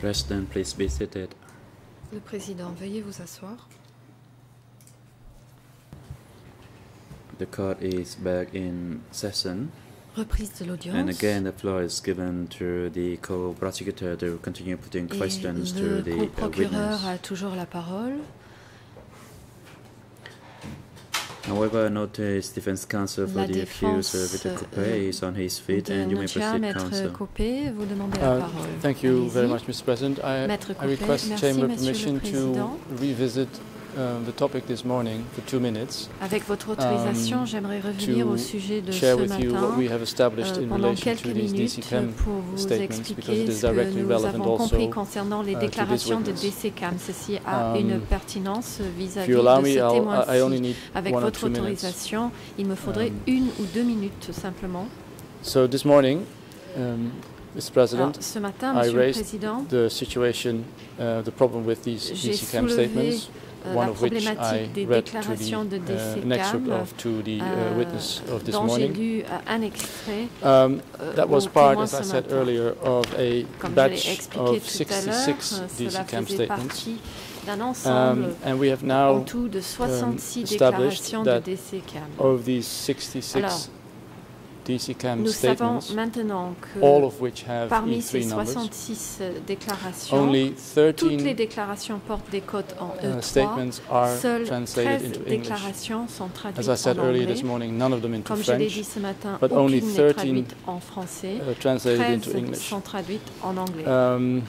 President, please be seated. Le président, veuillez vous asseoir. The court is back in session. Reprise de l'audience. And again, the floor is given to the co-prosecutor to continue putting questions Et to the procureur uh, witness. a toujours la parole. However, I notice defense counsel for the accused, uh, défense, Victor euh, Koppe, is on his feet, and you may proceed, counsel. Koppe, vous demandez la Uh, parole. Thank you very much, Mr. President. I, Maître I request merci, Chamber permission to revisit um, the topic this morning for two minutes Avec votre autorisation, um, j'aimerais revenir au to sujet de share ce with you what matin we have established euh, in pendant relation quelques to these minutes DCCAM pour vous statements because expliquer it is ce que directly nous relevant avons compris also concernant les uh, to this déclarations de witness. DCCAM. Ceci a Um, une pertinence If vis-à-vis you allow de me, ce I'll, témoin I only need Avec one or votre two minutes. autorisation, il me faudrait Um, une ou deux minutes simplement. So this morning, um, Mr. President, Alors, ce matin, I Monsieur le raised Président, the situation, uh, the problem with these J'ai DCCAM soulevé, statements, euh, one la of which I problématique des read to déclarations de the, an excerpt DCCAM, of to the euh, witness of this dont j'ai morning. lu euh, un extrait. Um, euh, that was part, as I said earlier, of a Comme je l'ai batch of tout à l'heure, 66 euh, cela DCCAM statements. partie d'un ensemble Um, and we have now, de 66 established déclarations that of these 66 Alors, DCCAM Nous savons statements, maintenant que all of which have parmi ces E3 numbers, 66 euh, déclarations, only toutes les 13 déclarations portent des codes en uh, E3. statements are Seules translated 13 into English. déclarations sont traduites As I said en earlier anglais. this morning, none of them into Comme je l'ai French, dit ce matin, but only aucune n'est 13 traduite en français. uh, translated into 13 English. sont traduites en anglais. Um,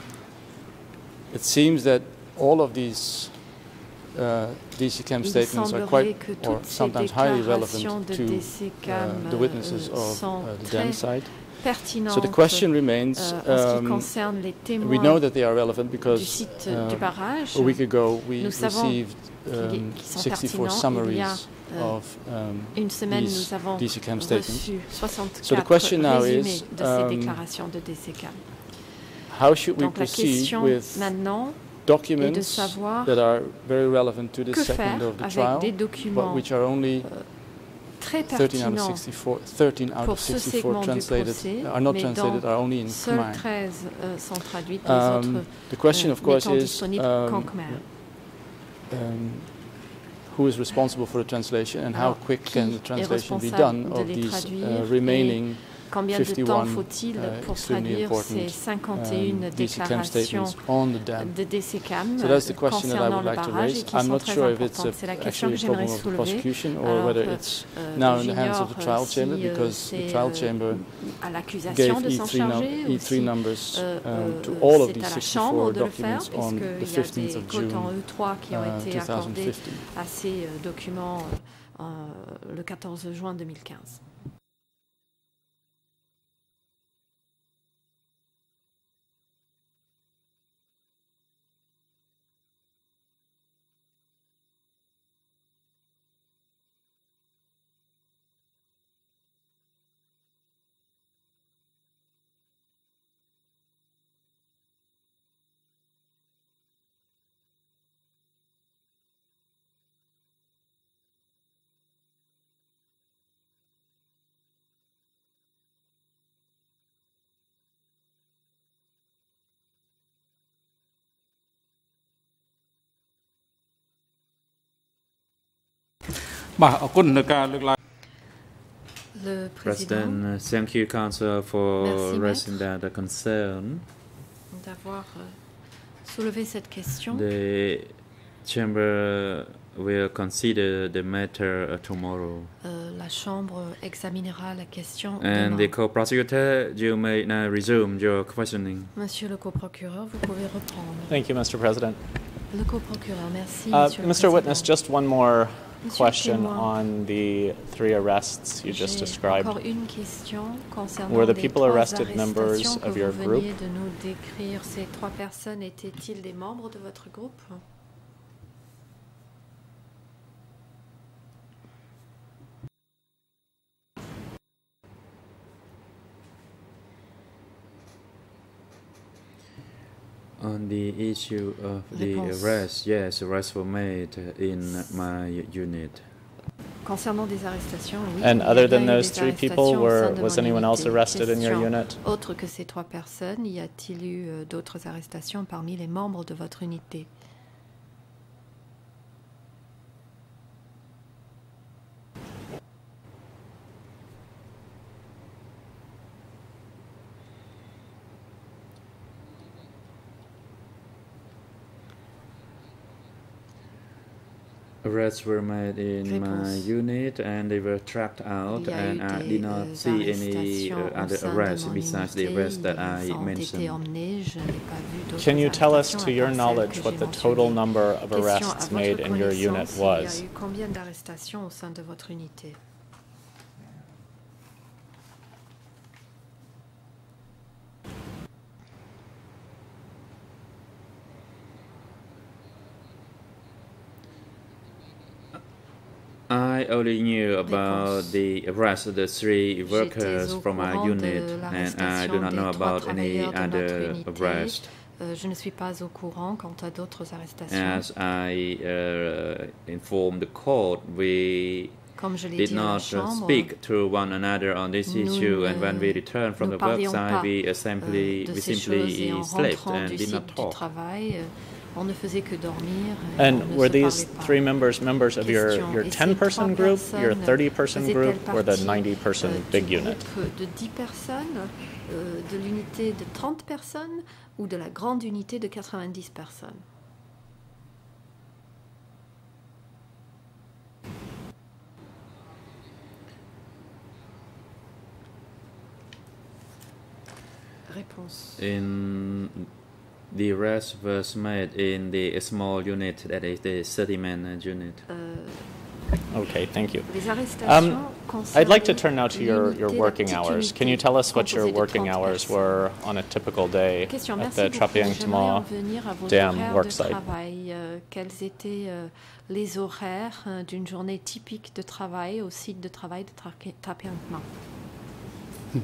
it seems that all of these uh, DCCAM statements are quite, or sometimes highly relevant to uh, the witnesses euh, of uh, the DAM side. So the question remains, ce qui um, we know that they are relevant because site uh, a week ago we received um, 64 pertinents. Il y a, summaries of um, Une semaine, these DCCAM statements. So the question now is, um, déclarations de DCCAM. How should we proceed with documents savoir that are very relevant to the que second faire of the avec trial, des but documents which are only très 13 out of pertinents 64, 13 out pour of ce 64 segment du translated procès, are not mais translated, dont are only in Khmer. 13 euh, sont traduites, les Um, autres the question, euh, of course, n'étant is disponibles qu'en um, Khmer. um, who is responsible for the translation and how quick can the translation be done of these uh, remaining Combien de temps faut-il uh, pour traduire ces 51 um, déclarations de DCCAM concernant le barrage et qui sont très importantes. C'est la question que j'aimerais soulever. Alors, euh, euh, now in the hands of the trial euh, chamber because the trial chamber gave E3, E3 e numbers um, to all of these 64 documents on the 15th e uh, À ces documents le 14 juin 2015. Président, President, uh, thank you, counsel, for Merci, raising that uh, concern. d'avoir euh, soulevé cette question. The chamber will consider the matter uh, tomorrow. Euh, la Chambre examinera la question And the co-prosecutor, you may now resume your questioning. Monsieur le coprocureur, vous pouvez reprendre. Thank you, Mr. President. Le coprocureur, merci. Uh, Monsieur le Mr. Witness, just one more Monsieur le question on the three arrests you just described. Une question concernant Were the people arrested members of your group? On the issue of the arrest, yes, arrests were made in my unit. Concernant des arrestations, oui. And other than those three people, were, was anyone else arrested in your unit? Autre que ces trois personnes, y a-t-il eu euh, d'autres arrestations parmi les membres de votre unité? Arrests were made in uh, my unit and they were tracked out, Il y a and uh, I did not euh, see any uh, other arrests besides the arrests that I ont mentioned. emmenés. Je n'ai pas vu d'autres Can you tell us, to your knowledge, what the total number of arrests made in your unit connaissance, Il y a was? eu combien d'arrestations au sein de votre unité I only knew about the arrest of the three workers from our unit, and I do not know about any travailleurs de notre other arrest. Euh, Je ne suis pas au courant quant à d'autres arrestations. As I uh, informed the court, we Comme je did dit not uh, Chambre, speak to one another on this issue, and when we returned from the work parlions site, we uh, euh, simply we et en simply slept and did not talk. travail, euh, on ne faisait que dormir. et on And were se these three members members of your, your Et ces 10 person trois group, your personnes 30 person group, or the partie, 90 person euh, big unit? groupe de 10 personnes, euh, de l'unité de 30 personnes ou de la grande unité de 90 personnes? Réponse. In the arrest was made in the small unit, that is the 30-man unit. Euh, Okay, thank you. les arrestations um, I'd like to turn now to your, your working hours. Can you tell us what your working hours were on a typical day Question, at the beaucoup. Trapeang J'aimerais en Thma venir à vos Dam horaires de worksite? travail. Euh, quels étaient euh, les horaires d'une journée typique de travail au site de travail de Tra-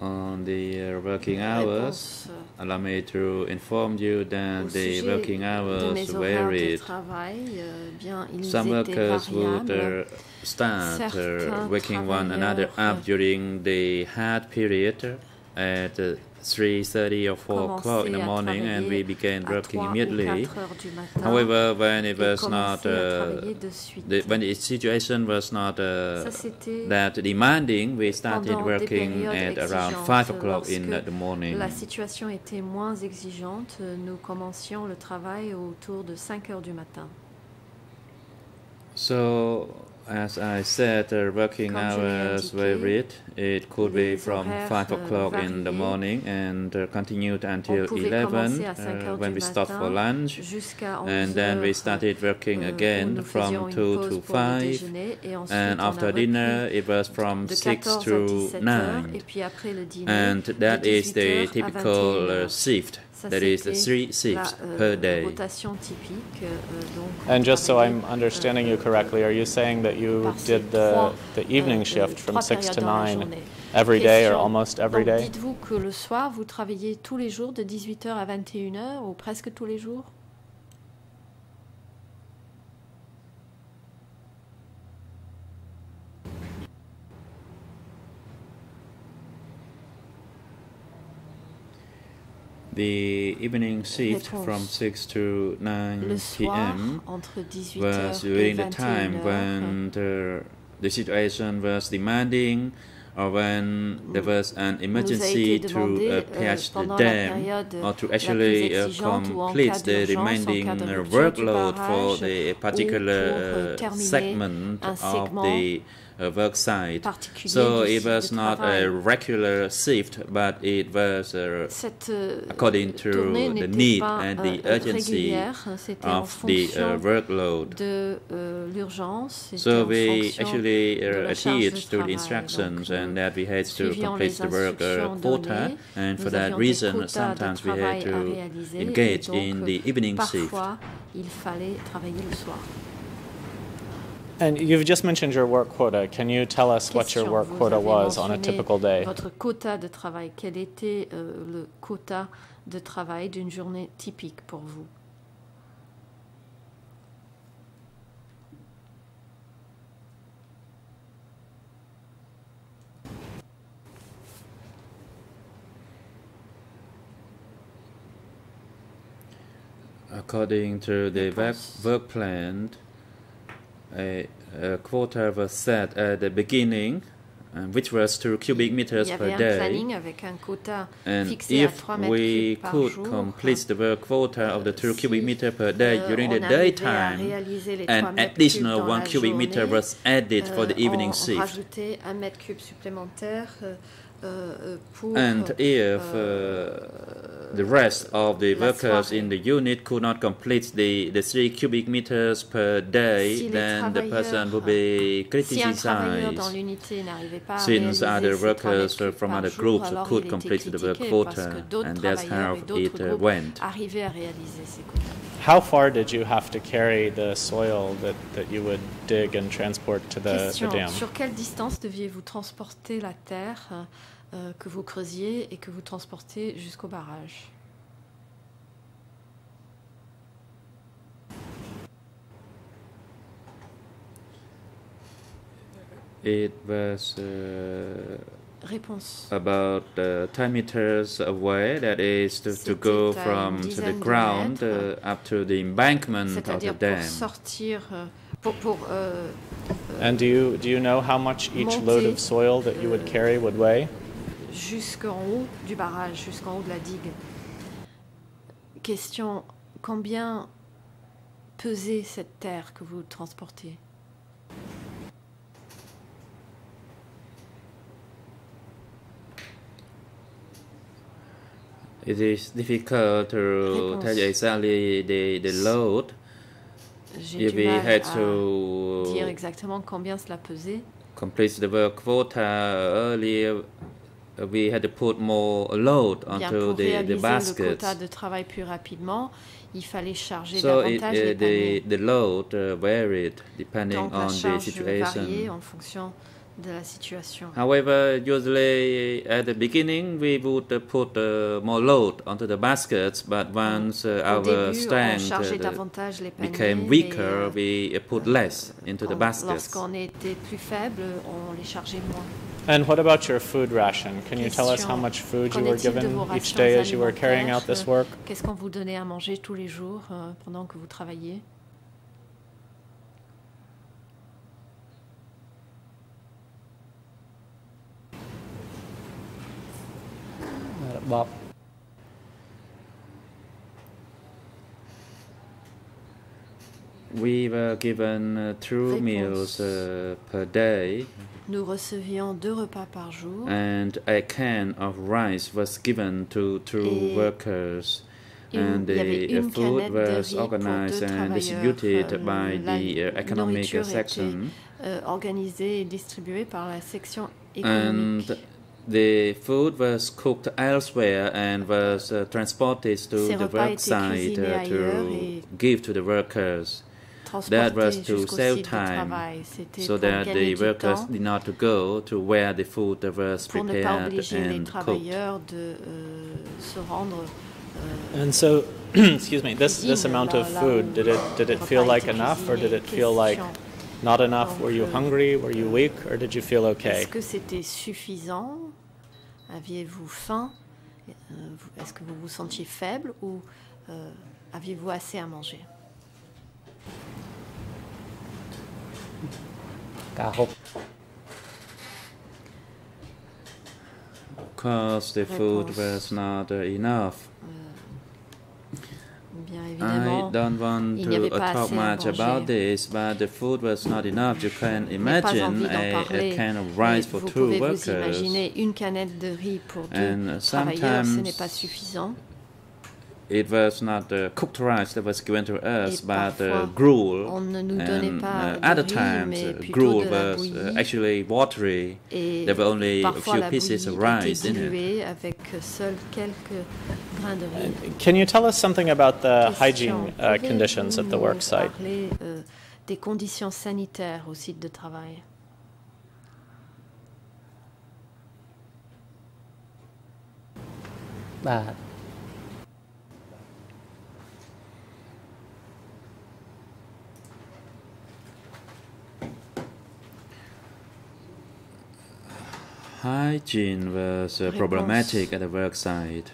On the uh, working hours, allow me to inform you that the working hours mes horaires de varied. travail, euh, Some workers would uh, start uh, waking one another up during the hard period at uh, 3.30 or 4 o'clock in the morning and we began working immediately. 4 heures du matin. However, when it was not, uh, travailler de suite. the, when the situation was not uh, that demanding, we started working at around 5 o'clock in the morning. La situation était moins exigeante. Nous commencions le travail autour de 5 heures du matin. So, as I said, the working Comme je l'ai hours varied. It could be from 5 euh, o'clock in the morning and uh, continued until 11 commencer à 5 uh, when we stopped for lunch. And then we started working euh, again from 2 to 5. déjeuner, et ensuite And after dinner, it was from 6 to 9. et puis après le dîner, And that is the typical uh, shift. Ça, That is the three shifts euh, per day. rotation typique. euh, donc And just so I'm understanding you euh, correctly, are you saying that you did the, trois, the evening euh, shift from trois 6 périodes to dans la 9 journée? every day or almost every day? dites-vous que le soir, vous travaillez tous les jours de 18h à 21h ou presque tous les jours? The evening shift from 6 to 9 p.m. was during the time when the, the situation was demanding or when there was an emergency to uh, euh, patch the dam or to actually uh, exigeante ou en complete the remaining cas de rupture du workload for the particular euh, uh, segment of the uh, work site. So it was not travail. a regular shift, but it was uh, Cette euh, according to the need pas and euh, the urgency c'était en of the uh, workload. de euh, So we actually uh, adhered to the instructions Donc, euh, and that we had to complete the work uh, quota and for that reason sometimes we had to engage donc, in the evening shift. il fallait travailler le soir. And you've just mentioned your work quota. Can you tell us what your work quota was on a typical day? Votre quota de travail. Quel était euh, le quota de travail d'une journée typique pour vous? According to the work plan, a, a quota was set at the beginning, um, which was 2 cubic meters per day. planning avec un quota And if 3 mètres we could jour. complete the work quota of the 2 si, cubic meter per day euh, during the daytime, réaliser les 3 an additional 1 la cubic meter was added for the euh, evening on, shift. Un mètre cube supplémentaire euh, euh, pour And if euh, uh, the rest of the workers in the unit could not complete the, the 3 cubic meters per day, Si then the person would be si un travailleur dans criticized. l'unité n'arrivait pas à Since other ces 3 mètres workers from other jour, groups could complete the work quota, and that's how it uh, went. arrivaient à réaliser ces quotas. How far did you have to carry the soil that, that you would dig and transport to the, the Question, dam? sur quelle distance deviez-vous transporter la terre euh, que vous creusiez et que vous transportez jusqu'au barrage It was uh, Réponse. about uh, 10 meters away, that is to, to C'était go à from to the mètres. uh, up to the embankment of the pour dam. sortir, euh, pour, pour, euh, And do you, do you know how much each load of soil that you would carry would weigh? Jusqu'en haut du barrage, jusqu'en haut de la digue. Question, combien pesait cette terre que vous transportez It is difficult to tell you exactly the, the load. J'ai If du we mal had to dire exactement combien cela pesait. complete the work quota earlier, we had to put more load Bien, onto pour the, réaliser the le baskets. quota de travail plus rapidement, il fallait charger So it, davantage uh, les the, paniers. the load uh, varied depending Donc on the charge variait situation. en fonction de la situation. However, usually at the beginning we would uh, put uh, more load onto the baskets, but once uh, Au our début, strength uh, the- became weaker, euh, we uh, put less into the on- baskets. lorsqu'on était plus faible, on les chargeait moins. And what about your food ration? Can you tell us how much food you were given each day as you were carrying out this work? Qu'est-ce qu'on vous donnait à manger tous les jours euh, pendant que vous travailliez Bob. We were given uh, two meals uh, per day, Nous recevions deux repas par jour. and a can of rice was given to two Et workers. And the uh, food was organized and distributed Euh, by la the uh, economic section. euh, organisée et distribuée par la section And économique. the food was cooked elsewhere and was uh, transported to Ces the work site uh, to give to the workers transportée was to save time, travail. C'était so pour that the workers temps, did not to go to where the food was prepared and cooked. euh, euh, And so, excuse me, this, amount là- of food, où did it, did it feel like était enough or did it feel like not enough? Were you Donc, euh, hungry? Were you weak? Or did you feel okay? Est-ce que c'était suffisant? Aviez-vous faim? Est-ce que vous vous sentiez faible? Ou euh, aviez-vous assez à manger? Because the food was not uh, enough. I don't want il n'y avait to uh, talk much about this, but the food was not enough. You can imagine a, a can of rice for two pouvez vous workers. imaginer une canette de riz pour deux And travailleurs, ce n'est sometimes pas suffisant. It was not uh, cooked rice that was given to us, Et but uh, gruel. On ne nous And uh, de other riz, times, uh, gruel was uh, actually watery. There were only a few pieces of rice in it. avec seuls quelques grains de riz. Can you tell us something about the hygiene uh, conditions at the nous work site? parler, euh, des conditions sanitaires au site de travail. Hygiene was uh, problematic at the work site.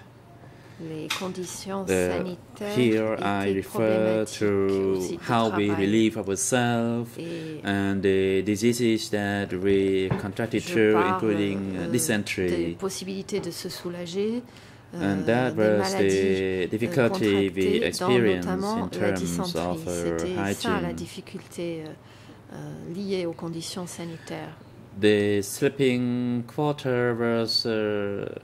les conditions The- sanitaires here I refer to how we relieve ourselves and the diseases that we contracted through, including uh, dysentery. de se soulager, euh, And that was the euh, difficulty we experienced in terms of uh, C'était ça la hygiene. euh, liée aux conditions sanitaires. The sleeping quarter was uh,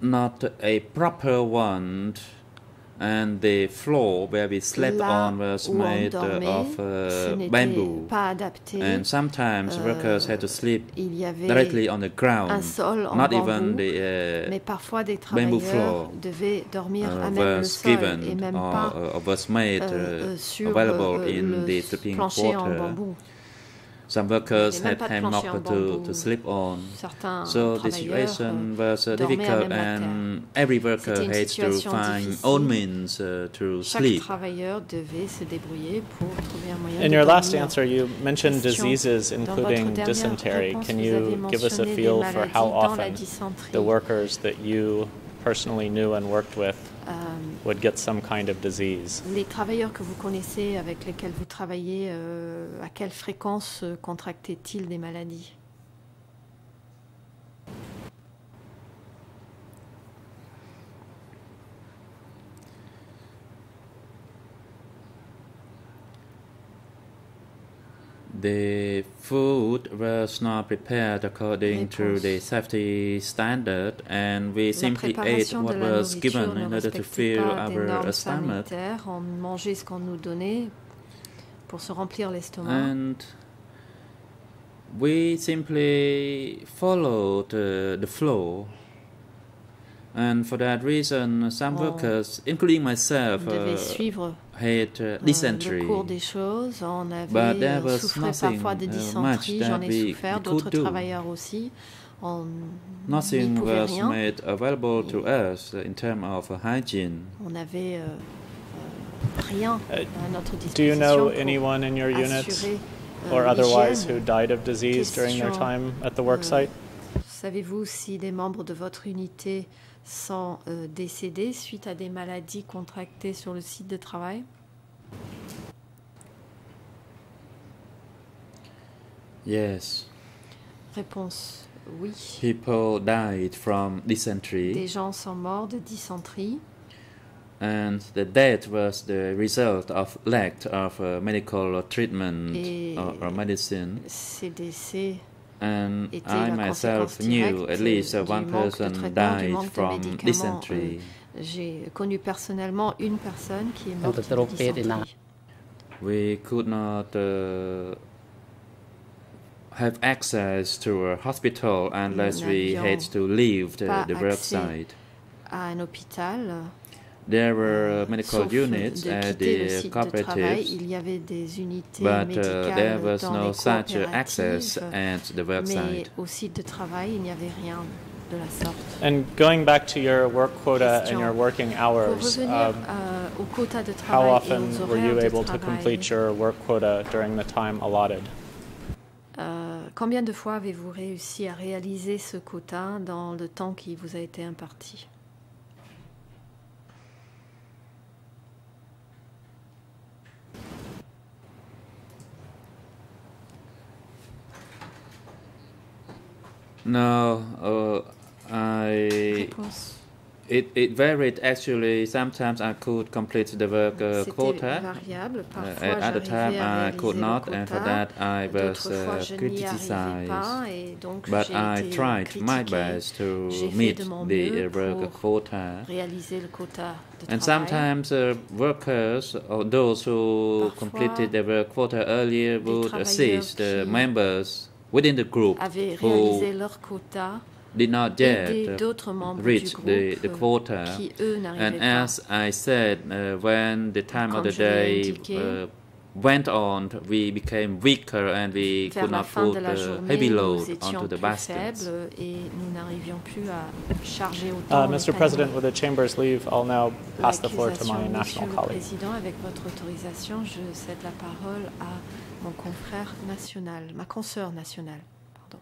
not a proper one, and the floor where we slept Là on was made uh, of uh, bamboo, and sometimes Euh, workers had to sleep Il y avait directly on the un ground, not even the des bamboo floor, uh, à même le was given or, uh, was made euh, uh, available euh, in the sleeping quarter. Bambou. Some workers Il y avait même had pas de plancher en hammock to, to sleep on. Certains So the situation euh, was uh, difficult, and every worker C'était had to find difficile. own means uh, to chaque sleep. devait se débrouiller pour trouver un moyen In de your last answer, you mentioned diseases, including dysentery. réponse, Can you give us a feel for how often the workers that you personally knew and worked with would get some kind of disease? les travailleurs que vous connaissez, avec lesquels vous travaillez, euh, à quelle fréquence euh, contractaient-ils des maladies? The food was not prepared according to the safety standard, and we simply ate what was given in order to fill our stomach. On mangeait ce qu'on nous donnait pour se remplir l'estomac. And we simply followed uh, the flow. And for that reason, some On- workers, including myself, devait uh, suivre had uh, euh, dysentery. le cours des choses. On But avait there euh, was souffrait nothing, parfois de uh, much j'en that ai we- souffert, we d'autres could do. travailleurs aussi. On Nothing was rien. made available to us in terms of uh, hygiene. On n'avait euh, rien Uh, à notre Do you know anyone in your unit assurer or otherwise who died of disease during their time at the work euh, site? Savez-vous si des membres de votre unité sont euh, décédés suite à des maladies contractées sur le site de travail Yes, Réponse oui. people died from dysentery, Des gens sont morts de dysenterie and the death was the result of lack of uh, medical treatment or, or medicine. Ces décès And I myself knew at least one person died from dysentery. J'ai connu personnellement une personne qui est morte Dans de le trophée des dysenterie. We could not uh, have access to a hospital unless we had to leave the, pas the work accès site. À un hôpital, There were uh, medical sauf units de at quitter le the site de travail, cooperatives, il y avait des unités but uh, médicales there was dans no les such uh, access coopératives, at the work mais site. au site de travail, il n'y avait rien de la sorte. And going back to your work quota and Question. your working Pour hours, revenir um, euh, au quota de how travail et often aux were you horaires de able to travail, complete your work quota during the time allotted? euh, combien de fois avez-vous réussi à réaliser ce quota dans le temps qui vous a été imparti No, uh, I Réponse. it, it varied actually. Sometimes I could complete the work uh, quota. variable. Uh, at other time I could not, and for that I was uh, je n'y arrivais criticized. pas et donc But I tried my best to meet the uh, work quota. réaliser le quota And sometimes uh, workers or those who Parfois, completed their work quota earlier would assist the members within the group avaient who réalisé leur quota, did not yet uh, d'autres membres reach the, the euh, quota. qui, eux, And pas. as I said, uh, when the time of the day uh, went on, we became weaker and we Vers could not put de the journée, heavy load onto the plus baskets. faibles et nous n'arrivions plus à charger Uh, Mr. paniers. President, with the chamber's leave, I'll now pass the floor to L'accusation, my Monsieur national le colleague. mon confrère national, ma consoeur nationale. Pardon.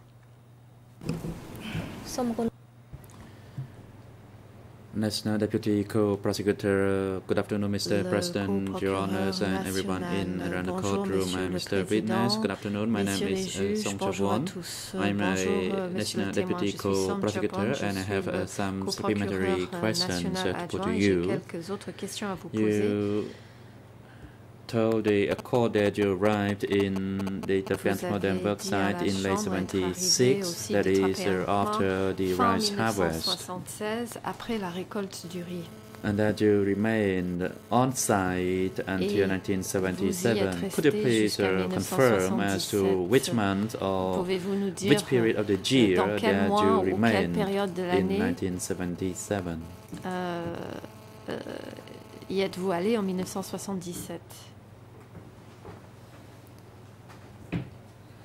National Deputy Co-Prosecutor, uh, good afternoon, Mr. Le President, Your Honors, and everyone in and around the courtroom. I'm Mr. Witness, good afternoon. My name is uh, Song Chawon. I'm a National Deputy Co-Prosecutor, and I have uh, some supplementary questions uh, to put to you. You told the court that you arrived in the Vous Modern à website in late Chambre être arrivé au 76, site that is uh, after the rice harvest, 1976, après la récolte du riz. and that you remained on site until 1977. Could you please uh, confirm as to which month or Pouvez-vous nous dire which period of the year that you remained in 1977? euh, euh, y êtes-vous allé en 1977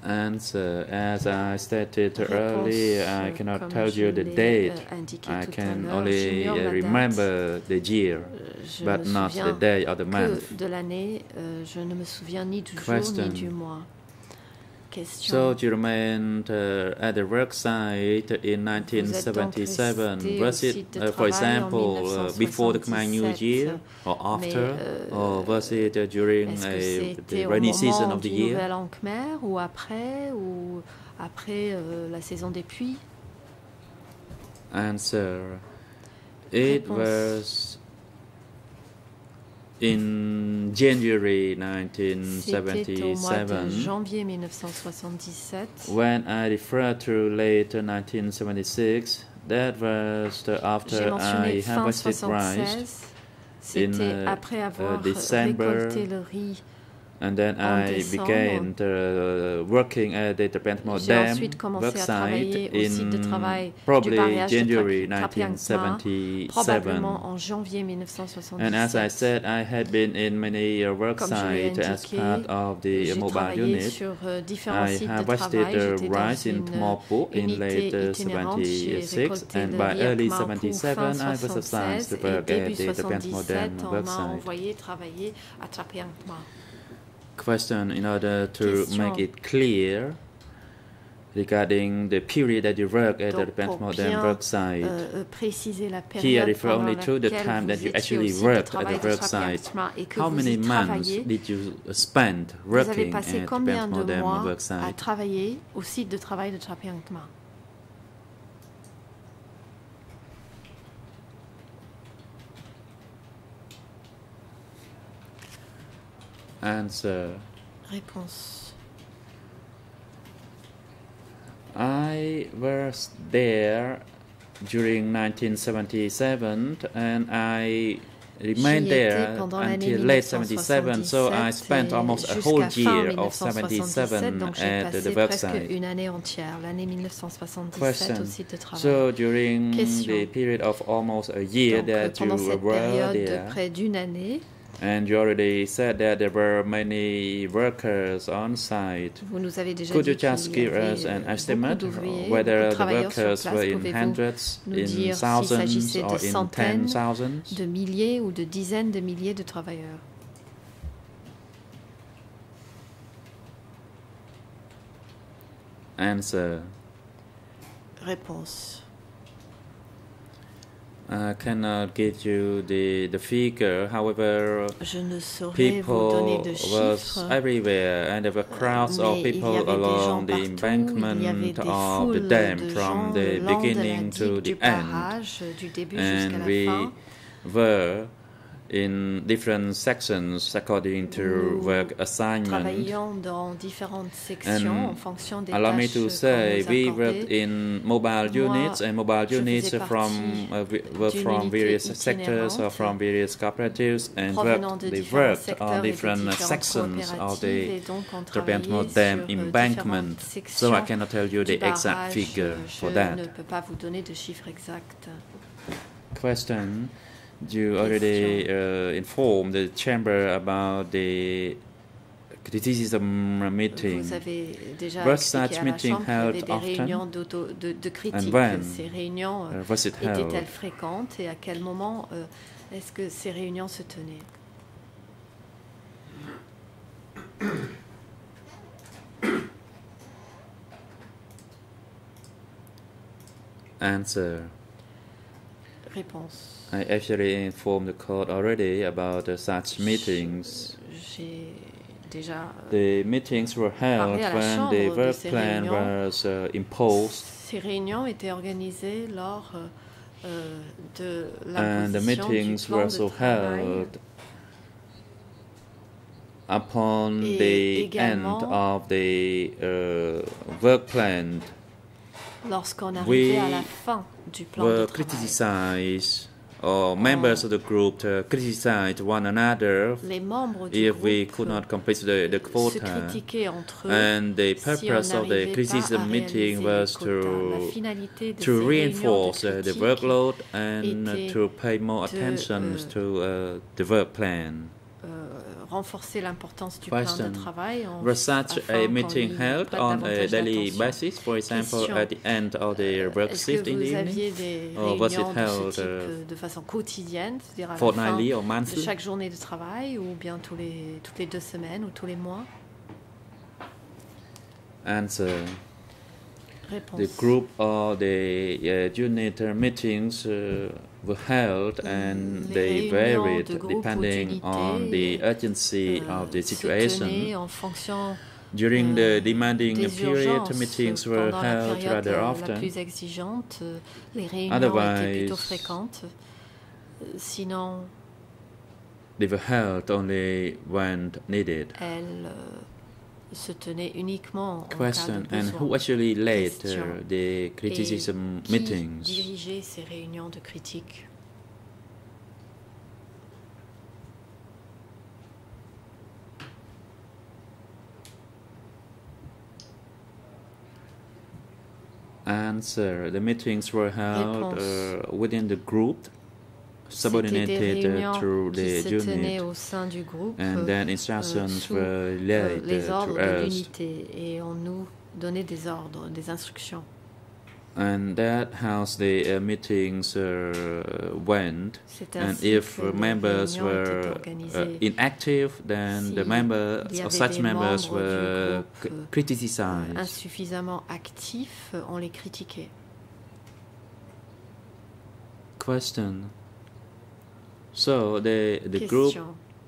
Answer, as I stated earlier, I cannot tell you the date. euh, I can only j'ignore uh, la date. remember the year, Euh, but not the day or the month. que de l'année, euh, je ne me souviens ni du Question. Question. So you remained uh, at the work site in Vous êtes donc 1977. resté au Was it, de uh, for example, uh, before the Khmer New 1977, Year or after, euh, or was it uh, during c'était the rainy season of the year? Khmer ou après ou après euh, la saison des pluies? Answer. It Réponse. was in January C'était au mois de 1977 janvier 1977. when I refer to late 1976. That was the after I harvested rice 76. C'était uh, après avoir December récolté le riz. And then en I décembre. began uh, working at the Trapeang Thma J'ai Dam website travailler au site de in probably January 1977. en janvier And as I said, I had been in many uh, work Comme je l'ai sites as part of the mobile unit. sur différents I harvested the rice in une in late uh, 76, and by early Khmer 77, I was assigned to work at the Trapeang Thma 77, Dam on Question in order to make it clear regarding the period that you work at the Donc, pour Trapeang Thma Dam bien, work site. Here, période refer only to the time that you actually au site de worked at the work site. Trapeang Thma et que How many months did you spend working at combien Trapeang Thma de Dam mois work à site? Answer. Réponse. I was there during 1977 and I remained there until late 77, so I 1977 spent almost a whole year of 1977, 77 donc j'ai at passé the website. une année entière, l'année 1977 Question. au site de travail. So during Question. the period of almost a year donc, euh, that you pendant cette were période de there, près d'une année, and you already said that there were many workers on site. vous nous avez déjà Could you just give us an euh, estimate d'ouvriers, whether the travailleurs sur workers place. were in Pouvez-vous hundreds, nous in thousands, or in centaines, ten thousands? de milliers ou de dizaines de milliers de travailleurs Answer. Réponse. I cannot give you the, the figure. However, Je ne saurais vous people was everywhere, and there were crowds of mais il y people avait des gens along the partout, il y avait embankment of the dam from the le long de la beginning to the end. barrage, du début jusqu'à And we were in different sections according to Nous work assignment. Travaillions dans différentes sections And en fonction des Allow me to say we worked in mobile units, and mobile units from uh, were from various sectors or from various cooperatives, and worked, they worked on different sections of the Trapeang Thma Dam euh, embankment. So I cannot tell you the exact figure for that. ne peux pas vous donner de chiffres exacts. Question. You already uh, informed the chamber about the criticism meeting. Vous avez déjà Was la meeting held des often? réunions d'auto- de, de critique. when? Ces réunions Uh, was it held? étaient-elles fréquentes et à quel moment euh, est-ce que ces réunions se tenaient? Answer. Réponse. I actually informed the court already about uh, such meetings. J'ai déjà. euh, The meetings were held Parlé à la when the work plan réunions. was uh, imposed Ces réunions étaient organisées lors euh, de and the meetings were also held upon Et the end of the uh, work plan Lorsqu'on We arrivait à la fin du plan were de criticized or members of the group uh, criticized one another les membres du if we could not complete the, the quota. critiquaient entre eux and the si purpose of the criticism meeting was to to ces réunions de reinforce uh, the workload and to pay more attention euh, to uh, the work plan. Euh, renforcer l'importance du Question. plan de travail such afin a meeting held on a daily basis, for example, Question. at the end of the work Est-ce shift que in the vous evening, aviez des Or was it réunions de held, ce type uh, euh, de façon quotidienne, c'est-à-dire à fortnightly or monthly? chaque journée de travail ou bien tous les, toutes les deux semaines ou tous les mois? Answer. Réponse. The group or the uh, unit meetings uh, were held and they varied de groupe ou depending on the urgency euh, of the situation. tenaient en fonction During euh, the demanding period, meetings were held rather euh, often. euh, Otherwise- étaient plutôt fréquentes. Euh, Sinon, They were held only when needed. Se tenaient uniquement en Question cas de and who actually led uh, the criticism Qui meetings? dirigeait ces réunions de critique Answer: The meetings were held uh, within the group, subordinated réunions to the unit, au sein du groupe, and then euh, instructions sous, were laid les ordres to de us, l'unité et on nous donnait des ordres, des instructions. and that how the uh, meetings uh, went. And if members were uh, inactive, then Si the members or such members were euh, criticized. insuffisamment actifs, on les critiquait. Question. So the the group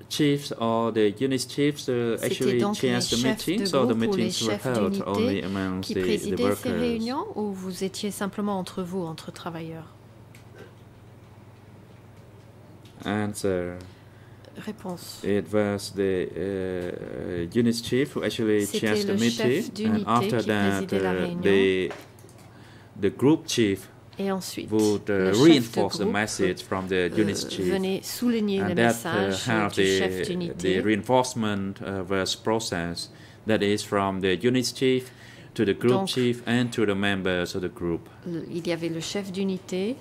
chiefs or the unit chiefs uh, actually donc les chairs the meetings or the groupe ou les meetings were chefs held only amongst qui the, the présidaient ces workers? réunions ou vous étiez simplement entre vous, entre travailleurs? Answer. Réponse. It was the uh, unit chief who actually C'était chairs the meeting, and after that, uh, the the group chief Et ensuite, would uh, le chef de reinforce the groupe, message from the euh, unit chief. venait souligner le and uh, message how du chef the, the d'unité. reinforcement uh, was processed. That is from the unit chief to the group Donc- chief and to the members of the group. Le- Il y avait le chef d'unité,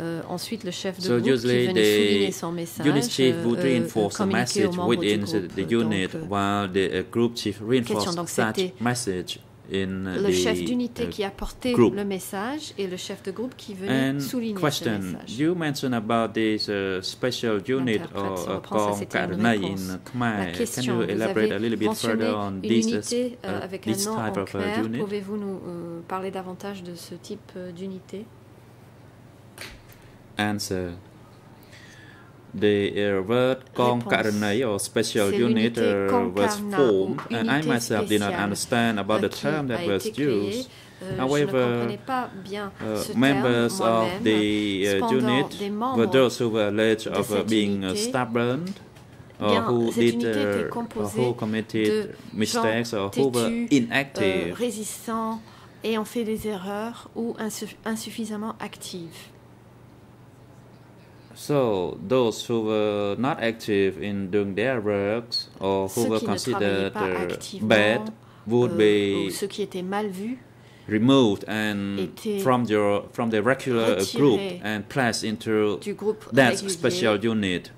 euh, ensuite le chef de So groupe qui venait the souligner son message, Unit chief would euh, reinforce the communiquer aux message within the, the unit, Donc, euh, while the uh, group chief reinforced such message uh, le chef d'unité uh, qui apportait group. le message et le chef de groupe qui venait And souligner ce question, message. you mentioned about this uh, special unit or uh, Karnai réponse. in La Khmer. Can you vous elaborate a avez little bit mentionné further on this, uh, unité euh, uh, avec this un nom type en of uh, clair. unit? Pouvez-vous nous euh, parler davantage de ce type euh, d'unité? Answer. The uh, word Kong Réponse. Karanai or special C'est unit l'unité uh, was Konkarna, formed, ou and I unité myself did not spéciale, understand about euh, the qui term that a was été créée. used. Euh, je ne However, comprenais pas bien Uh, ce terme members of moi-même. the uh, Cependant, unit des were membres those who were alleged de of uh, cette being uh, unité, stubborn, or bien, who cette did unité était uh, or composée who committed de mistakes, or who were têtus, inactive. euh, résistants, ayant fait des erreurs ou insu- insuffisamment actifs. So those who were not active in doing their works or who were qui ne travaillaient considered uh, bad would euh, be ceux qui étaient mal vus removed and from your from the regular uh, group and placed into that special unit.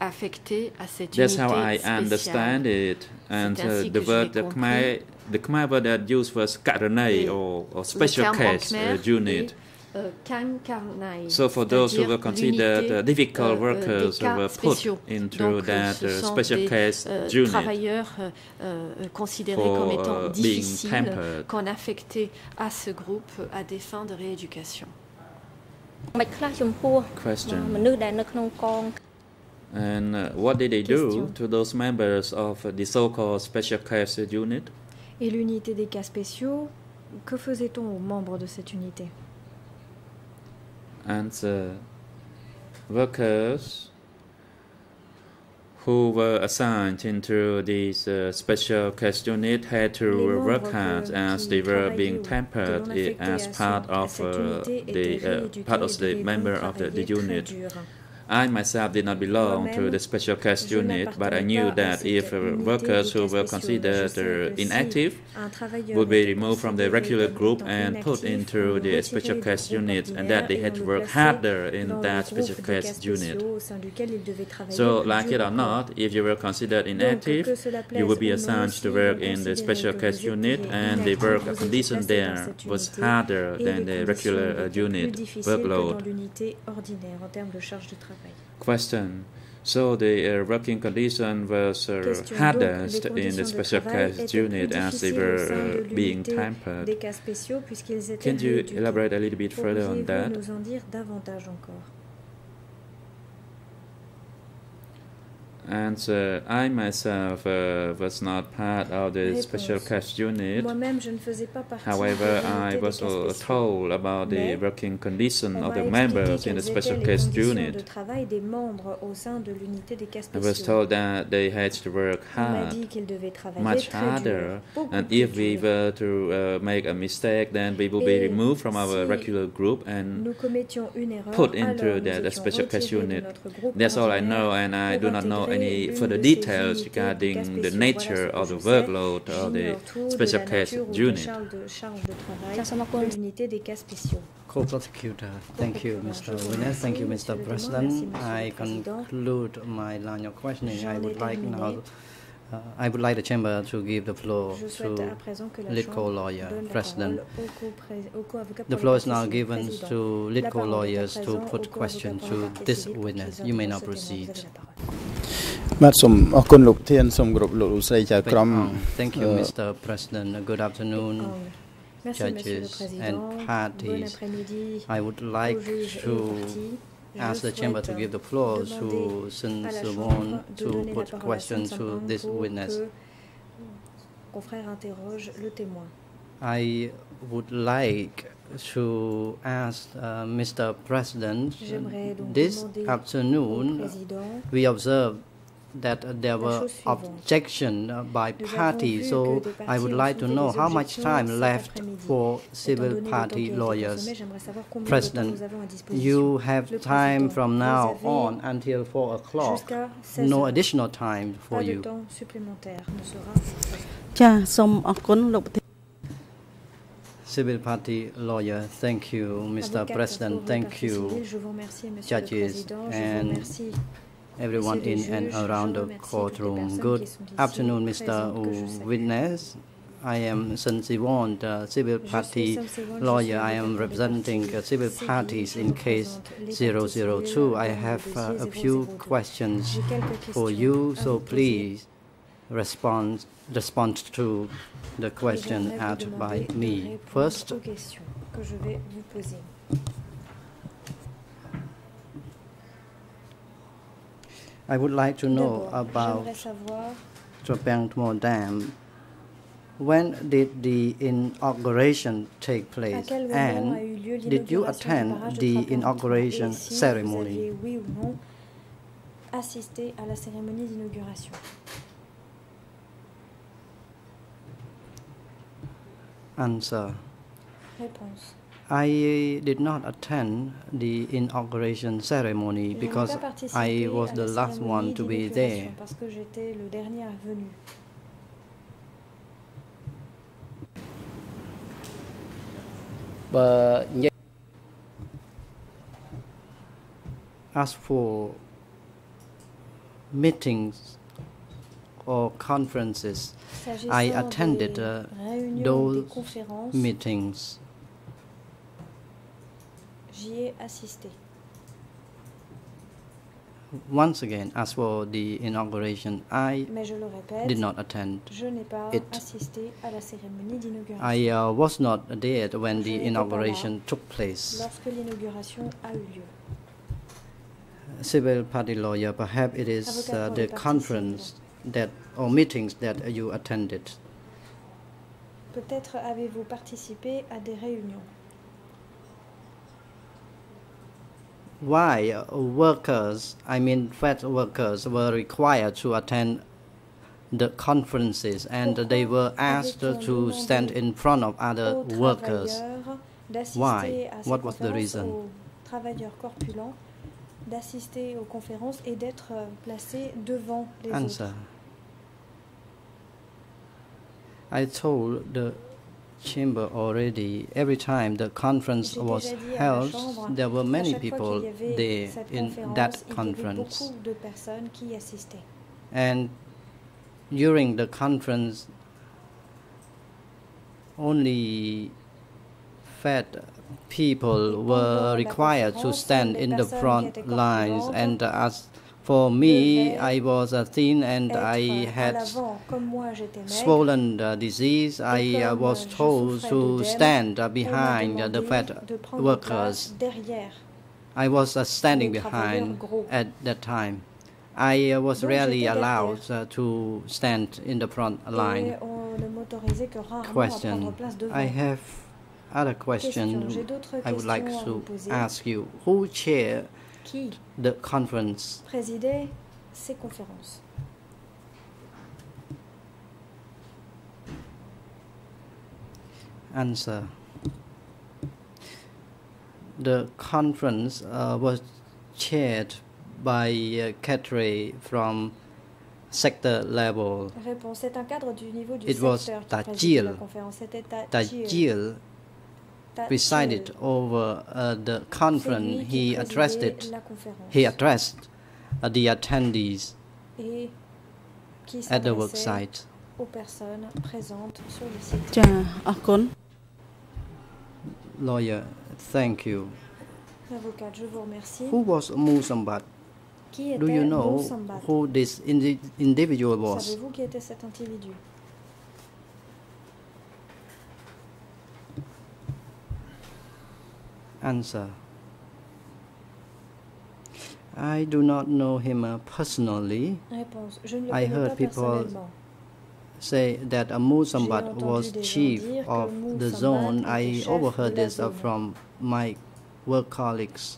à cette That's how I spéciale. understand it. And uh, the word the Khmer the Khmer word that used was karanai or, or special case uh, unit. Euh, so for those who were considered difficult workers who were put into that euh, uh, special case euh, unit for uh, being tempered. qu'on affectait à ce groupe à des fins de rééducation. Question. And uh, what did they do to those members of the so-called special case unit? Et l'unité des cas spéciaux, que faisait-on aux membres de cette unité? Answer. Workers who were assigned into these uh, special case unit had to work hard as they were being tempered l'on i- affectait as part of uh, the uh, part of the member of the, the unit. I myself did not belong to the special case unit, but I knew that if uh, workers who were considered uh, inactive would be removed from the regular group and put into the special du case unit, and that they had to work harder in that special case unit. spéciaux au sein duquel il devait travailler So, like it or not, if you were considered inactive, you would be plaise ou non, assigned to work in the special case unit, and the work condition there was harder than the regular unit difficiles que dans workload. L'unité ordinaire en termes de charge de travail. Question. So the uh, working condition was uh, hardest in the special case unit as they were uh, being l'unité tempered. des cas spéciaux puisqu'ils étaient Can you elaborate a little bit further on that? nous en dire davantage encore And uh, I myself uh, was not part of the special Réponse. case unit. Je ne pas However, I was told about the Mais working condition of the members in the special étaient les case de unit. travail des membres au sein de l'unité des cas I was told that they had to work hard, dit qu'ils devaient travailler much harder, and if we were to uh, make a mistake, then we would be removed from our si regular group and erreur, put into the, the special case unit. That's all I know, and I do not know any further details regarding the nature of the workload of the special case unit. Co-prosecutor, thank you, Mr. Witness, thank you, Mr. President. I conclude my line of questioning. I would like now uh, I would like the chamber to give the floor to Lead Co-Lawyer, president. The floor is now given to Lead Co-Lawyers to put questions to this witness. You may now proceed. Thank you Mr President. Good afternoon judges and parties. I would like to ask the chamber to give the floor to Sun à la Sewon Chambre de to put questions to this witness. que confrère interroge le témoin. I would like to ask uh, Mr. President, this afternoon we observed that uh, there La were chose suivante. objections uh, by Nous avons parties, vu so que des I parties would ont like to soulevé know des how much objections time cet left après-midi. for Étant civil donné le temps party qui a été lawyers. consommé, j'aimerais savoir combien de temps President, nous avons à disposition. You have Le time président, from vous now avez on until 4 o'clock. Jusqu'à 16 No heures. additional time for Pas de you. temps supplémentaire ne sera ចាសូមអរគុណលោកប្រធាន Civil party lawyer, thank you, Mr. Avocat President, pour thank partie you, civile, Je vous remercie, Monsieur le judges Président. Je vous and remercie. everyone in and around the courtroom. Good afternoon, Mr. Witness. I am Sin Soworn, the civil party lawyer. I am representing uh, civil parties in case représente les parties civiles 002. I have uh, a few questions for you, so please respond respond to the question asked by me. First, aux questions que je vais vous poser. I would like to know about Trapeang Thma Dam. When did the inauguration take place? quel moment a And did you attend the inauguration et si Vous ceremony? aviez, oui ou non, assisté à la cérémonie d'inauguration. Answer. Réponse. I did not attend the inauguration ceremony because I was the last one to be there. Parce que le dernier venu. As for meetings or conferences, I attended des uh, réunions, des those conférences, meetings. J'y ai assisté. Once again, as for the inauguration, I Mais je le répète, did not attend. je n'ai pas it. assisté à la cérémonie d'inauguration. I uh, was not there when Je the inauguration took place. Lorsque l'inauguration a eu lieu. Civil party lawyer, perhaps it is uh, the conference that or meetings that you attended. Peut-être avez-vous participé à des réunions. Why workers, I mean fed workers, were required to attend the conferences and they were asked to stand in front of other workers? Why? What was the reason? aux travailleurs corpulents d'assister aux conférences et d'être euh, placés devant les Answer. autres. I told the chamber already every time the conference was déjà dit à la held, there were many people qu'il y avait there in that il y avait conference. beaucoup de personnes qui y assistaient. And during the conference, only fed people were required to stand in the front lines. And as for me, I was a thin and I had l'avant, comme moi j'étais maigre, swollen uh, disease. I uh, was told to stand uh, behind uh, the demandé fed de prendre workers. I was uh, standing behind at that time. I uh, was rarely allowed uh, to stand in the front line. Et on ne m'autorisait que rarement à Question. prendre place devant. I have other Question. questions I would like to ask you. Who chair Qui the conference? présidait ces conférences Answer. The conference uh, was chaired by uh, from sector level. Réponse. C'est un cadre du niveau du It was secteur qui Tajil. présidait la conférence. Tajil. Tajil Tajil presided over uh, the conference. He addressed it. He addressed uh, the attendees at the work site. Lawyer thank you Who was Moul Sambath? Do you know who this indi individual was Answer. I do not know him uh, personally. Réponse. Je ne le I heard people. Say that a Moul Sambath was chief of the zone. I overheard this uh, from my work colleagues.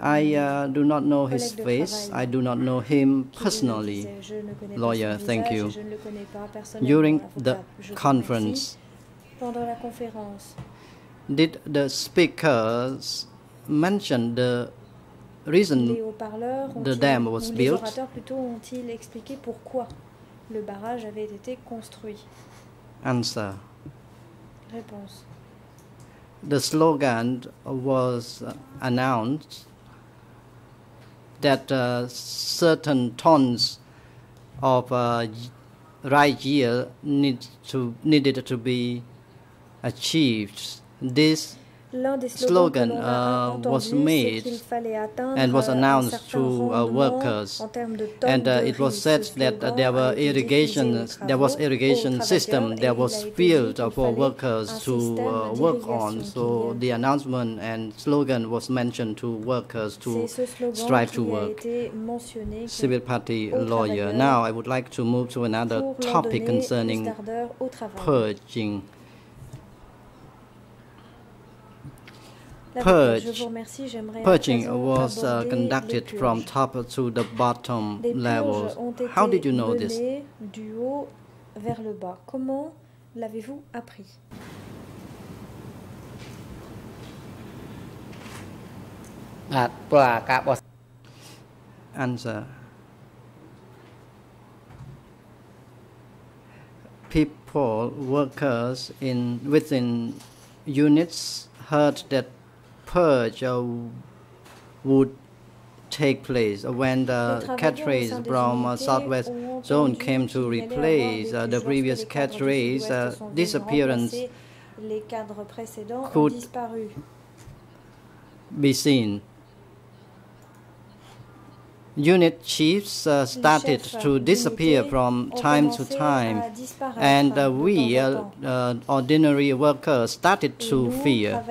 I uh, do not know his face. I do not know him personally. disaient. Je ne connais pas Lawyer, thank you. et Je ne le connais pas personnellement. During the Avocat, je vous remercie. conference, Pendant la conférence, did the speakers mention the reason the dam was les built? orateurs plutôt ont-ils expliqué pourquoi le barrage avait été construit Answer. Réponse. The slogan was announced that uh, certain tons of uh, right yield need to, needed to be achieved. This slogan, slogans que l'on a uh, was made qu'il fallait atteindre and was announced to uh, workers. en termes de tonnes And uh, it was said that uh, there were irrigation, there was irrigation system, there was field for workers to uh, work on. So the announcement and slogan was mentioned to workers to C'est ce slogan strive to work. Civil party lawyer. Now I would like to move to another topic concerning d'ardeur au travail. purging. purge, purging was uh, conducted from top to the bottom levels. How did you know this? Du haut vers le bas. Comment l'avez-vous appris? Answer. People, workers in within units heard that purge uh, would take place when the cat from uh, southwest zone came to qu'il allait avoir replace uh, the previous cadres. Uh, disappearance remplacer Les cadres précédents ont could be seen. Unit chiefs uh, started to disappear from time to time, and uh, we, uh, uh, ordinary workers, started to fear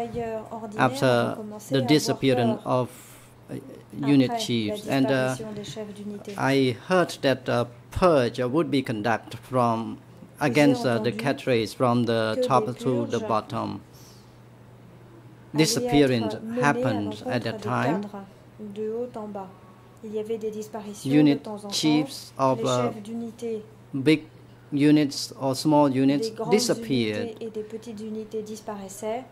after the disappearance of uh, unit chiefs. And uh, disparition des chefs d'unité. I heard that a purge would be conducted from against uh, the cadres from the top to the bottom. Disappearance être menées à happened at that time. Il y avait des disparitions Unit de temps en temps. chiefs of les uh, chefs d'unité big units or small units des grandes disappeared. unités et des petites unités disparaissaient.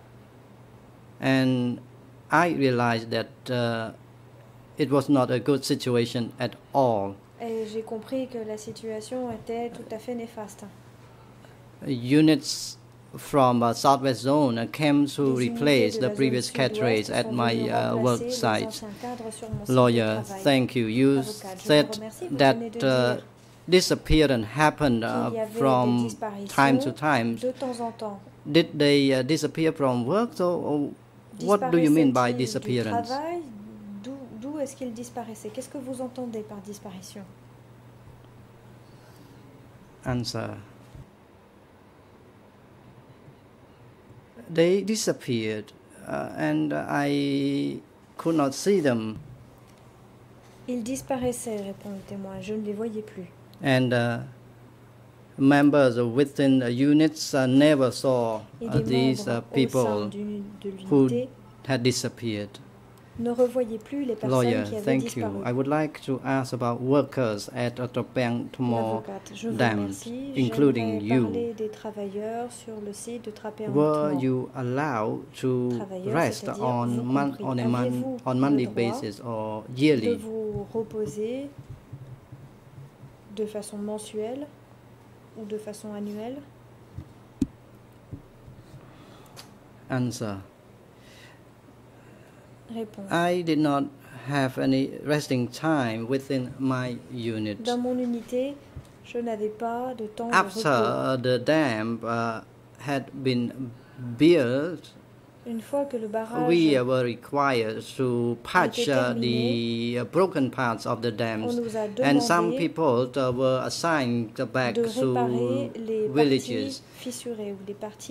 and I realized that uh, it was not a good situation at all. Et j'ai compris que la situation était tout à fait néfaste. Units from uh, Southwest Zone uh, came to replace the previous catch sud-ouest rates sont at my uh, work site. anciens cadres sur mon site de Lawyer, thank you. You Avocat, je vous said that uh, dire disappearance happened uh, qu'il y avait des from time to time. de temps en temps. Did they uh, disappear from work? So, or what do you mean by disappearance? travail D'où d'où est-ce qu'ils disparaissaient Qu'est-ce que vous entendez par disparition Answer. They disappeared, uh, and I could not see them. Ils disparaissaient, répond le témoin. Je ne les voyais plus. And uh, members of within the units uh, never saw uh, these uh, people who had disappeared. Ne plus les personnes Lawyer, qui avaient thank you. I would like to ask about workers at vous Dam, including you. des travailleurs sur le site de Were you allowed to rest on, vous a on monthly basis or de yearly? vous reposer de façon mensuelle ou de façon annuelle? Answer. Réponse. I did not have any resting time within my unit. Dans mon unité, je n'avais pas de temps de repos. After the dam uh, had been built, Une fois que le barrage we were required to patch uh, the uh, broken parts of the dams, and some people uh, were assigned back to villages.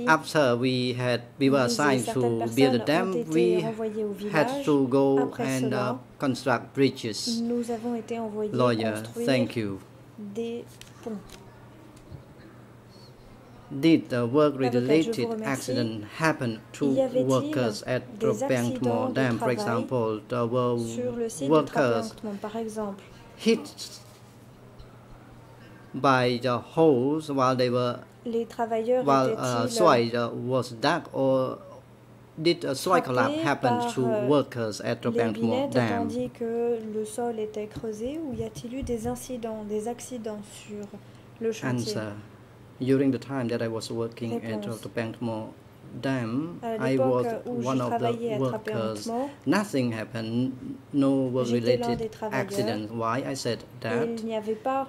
After we had we were assigned to build the dam, we had to go and uh, construct bridges. Nous avons été Lawyer, thank you. Did the work-related accident happen to workers at des accidents Dam? For example, there were Sur le workers Trapé-en-Haute-Mont, par exemple, hit by the holes while they were while uh, soil uh, was dug, or did a soil collapse happen to euh, workers at les Trapeang Thma Dam? tandis que le sol était creusé ou y a-t-il eu des incidents, des accidents sur le chantier Answer. During the time that I was working at Réponse. Trapeang Thma Dam, I was one of the workers. Nothing happened, no J'étais l'un des work-related accident. Why I said that? il n'y avait pas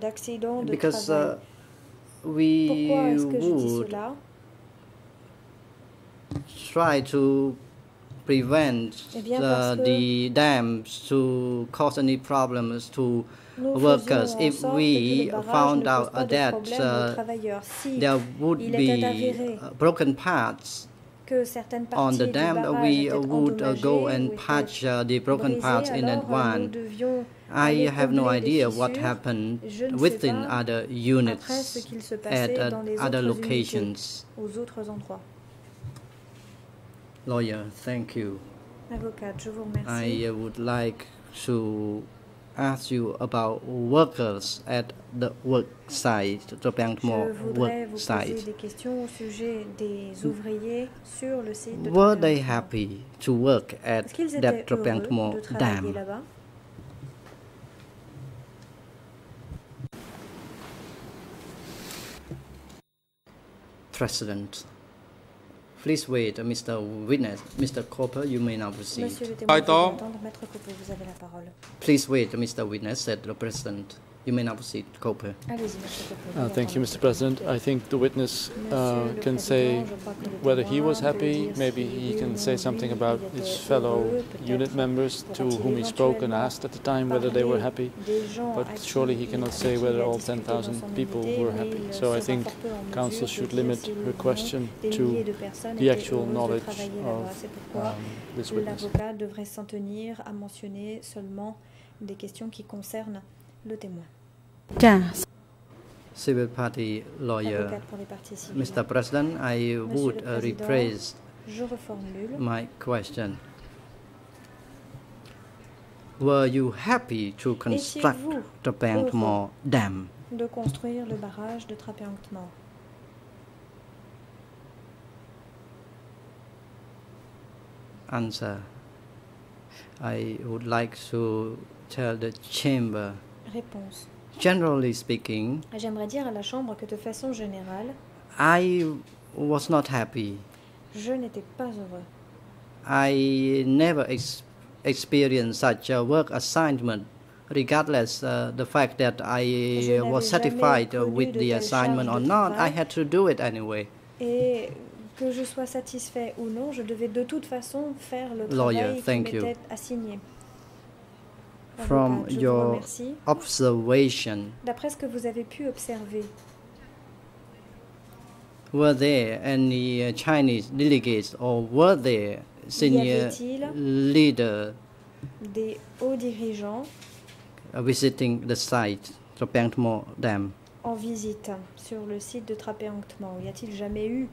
d'accident de, Because travail. uh, we Pourquoi est-ce que je dis would cela try to prevent uh, the dams to cause any problems to workers. If we que le barrage found out that uh, there would be uh, broken parts on the dam, we would uh, go and patch uh, the broken parts in euh, advance. I have no idea what happened Je ne sais within other units at uh, other locations. Aux autres endroits. Lawyer, thank you. Avocate, je vous remercie. I uh, would like to ask you about workers at the work site, the voudrais work site. des questions au sujet des ouvriers sur le site de Were they happy to work at that étaient heureux Trapeang Thma de travailler dam? President. Please wait, uh, Mr. Witness. Mr. Koppe, you may now proceed. Monsieur le témoin, Ai veuillez to. attendre. Maître Koppe, vous avez la parole. Please wait, Mr. Witness, said the President. You may now proceed, Koppe. Allez-y, Uh, thank you. Mr. President. I think the witness uh, can say je crois que le whether he was happy. Maybe he can say something about his fellow unit members to whom he spoke and asked at the time whether they were happy. But surely he cannot say whether all 10,000 people were happy. So I think fort peu en mesure council should limit si her question to milliers de personnes the actual knowledge of um, this witness. l'avocat devrait s'en tenir à mentionner seulement des questions qui concernent le témoin. ចា Civil party lawyer. Avocate pour les parties civiles. Mr. President, I would le Président, rephrase my question. Were you happy to construct Étiez-vous the Bangmore Dam? de construire le barrage de Trapeang Thma Answer. I would like to tell the chamber. Réponse. Generally speaking, J'aimerais dire à la Chambre que de façon générale, I was not happy. je n'étais pas heureux. I never ex- experienced such a work assignment, regardless uh, the fact that I was satisfied with the assignment or not. I had to do it anyway. Et que je sois satisfait ou non, je devais de toute façon faire le Lawyer, travail qui m'était assigné. From your observation, D'après ce que vous avez pu observer, were there any uh, Chinese delegates or were there senior avait-il leader des hauts dirigeants visiting the site, Bangmore Dam? en visite sur le site de Trapeankmore Y a-t-il jamais eu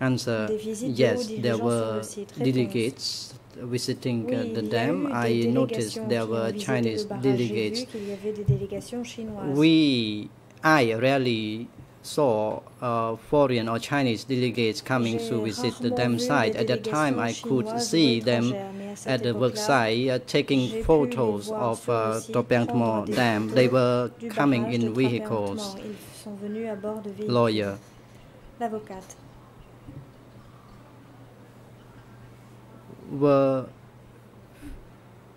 Answer Des visites de yes, there were le site. Réponse. delegates visiting uh, the il y a dam. I noticed there were Chinese le barrage. J'ai delegates. vu qu'il y avait des délégations chinoises. We, I rarely saw uh, foreign or Chinese delegates coming to visit the dam site. At that time, I could see them étrangères, mais à cette at the work site uh, taking j'ai pu les photos of uh, Bangmore Dam. They were coming in vehicles. Trapeang Thma. Were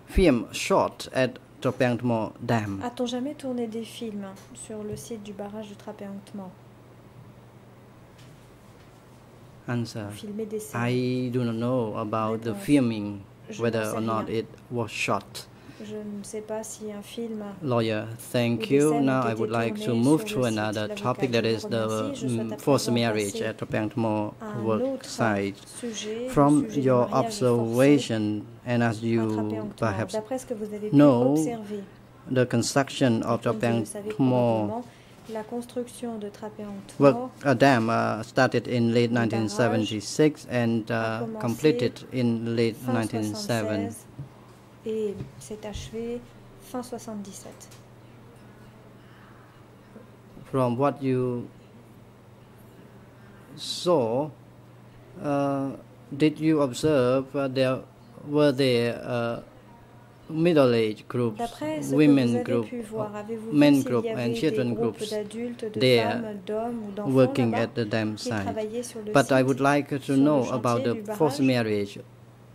film shot at Bangmore Dam. A-t-on jamais tourné des films sur le site du barrage de Trapeankmore Answer. Filmer des scènes? I do not know about the filming, Je whether or not it was shot. Je ne sais pas si un film Lawyer, thank you. Now I would like to move to another topic that is the remercie. Je souhaite à forced marriage at the un work site. From your observation, and as you perhaps D'après ce que vous avez pu know, the construction of the comme vous le savez Bangmore probablement, la construction de Trapeang Thma work uh, dam uh, started in late 1976 and uh, completed in late fin 1997. 76 et s'est achevé fin 77. From what you saw, uh, did you observe uh, there were there uh, middle-aged groups, D'après ce que women group, voir, men group and children groups there femmes, d'hommes ou d'enfants working at the dam site? travaillaient sur le But I would like to know about the forced marriage.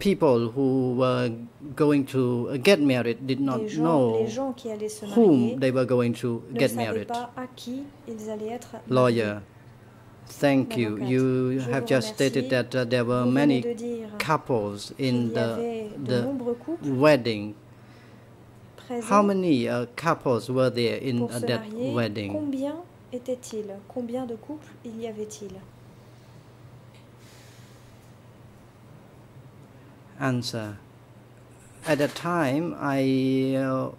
people who were going to uh, get married did not gens, know les gens qui allaient se marier whom they were going to get married. pas à qui ils allaient être Lawyer, thank you. You je have just stated that uh, there were many couples in the the wedding. How many uh, couples were there in uh, that marier. wedding? Combien Combien de couples y avait-il Answer. At that time, I uh,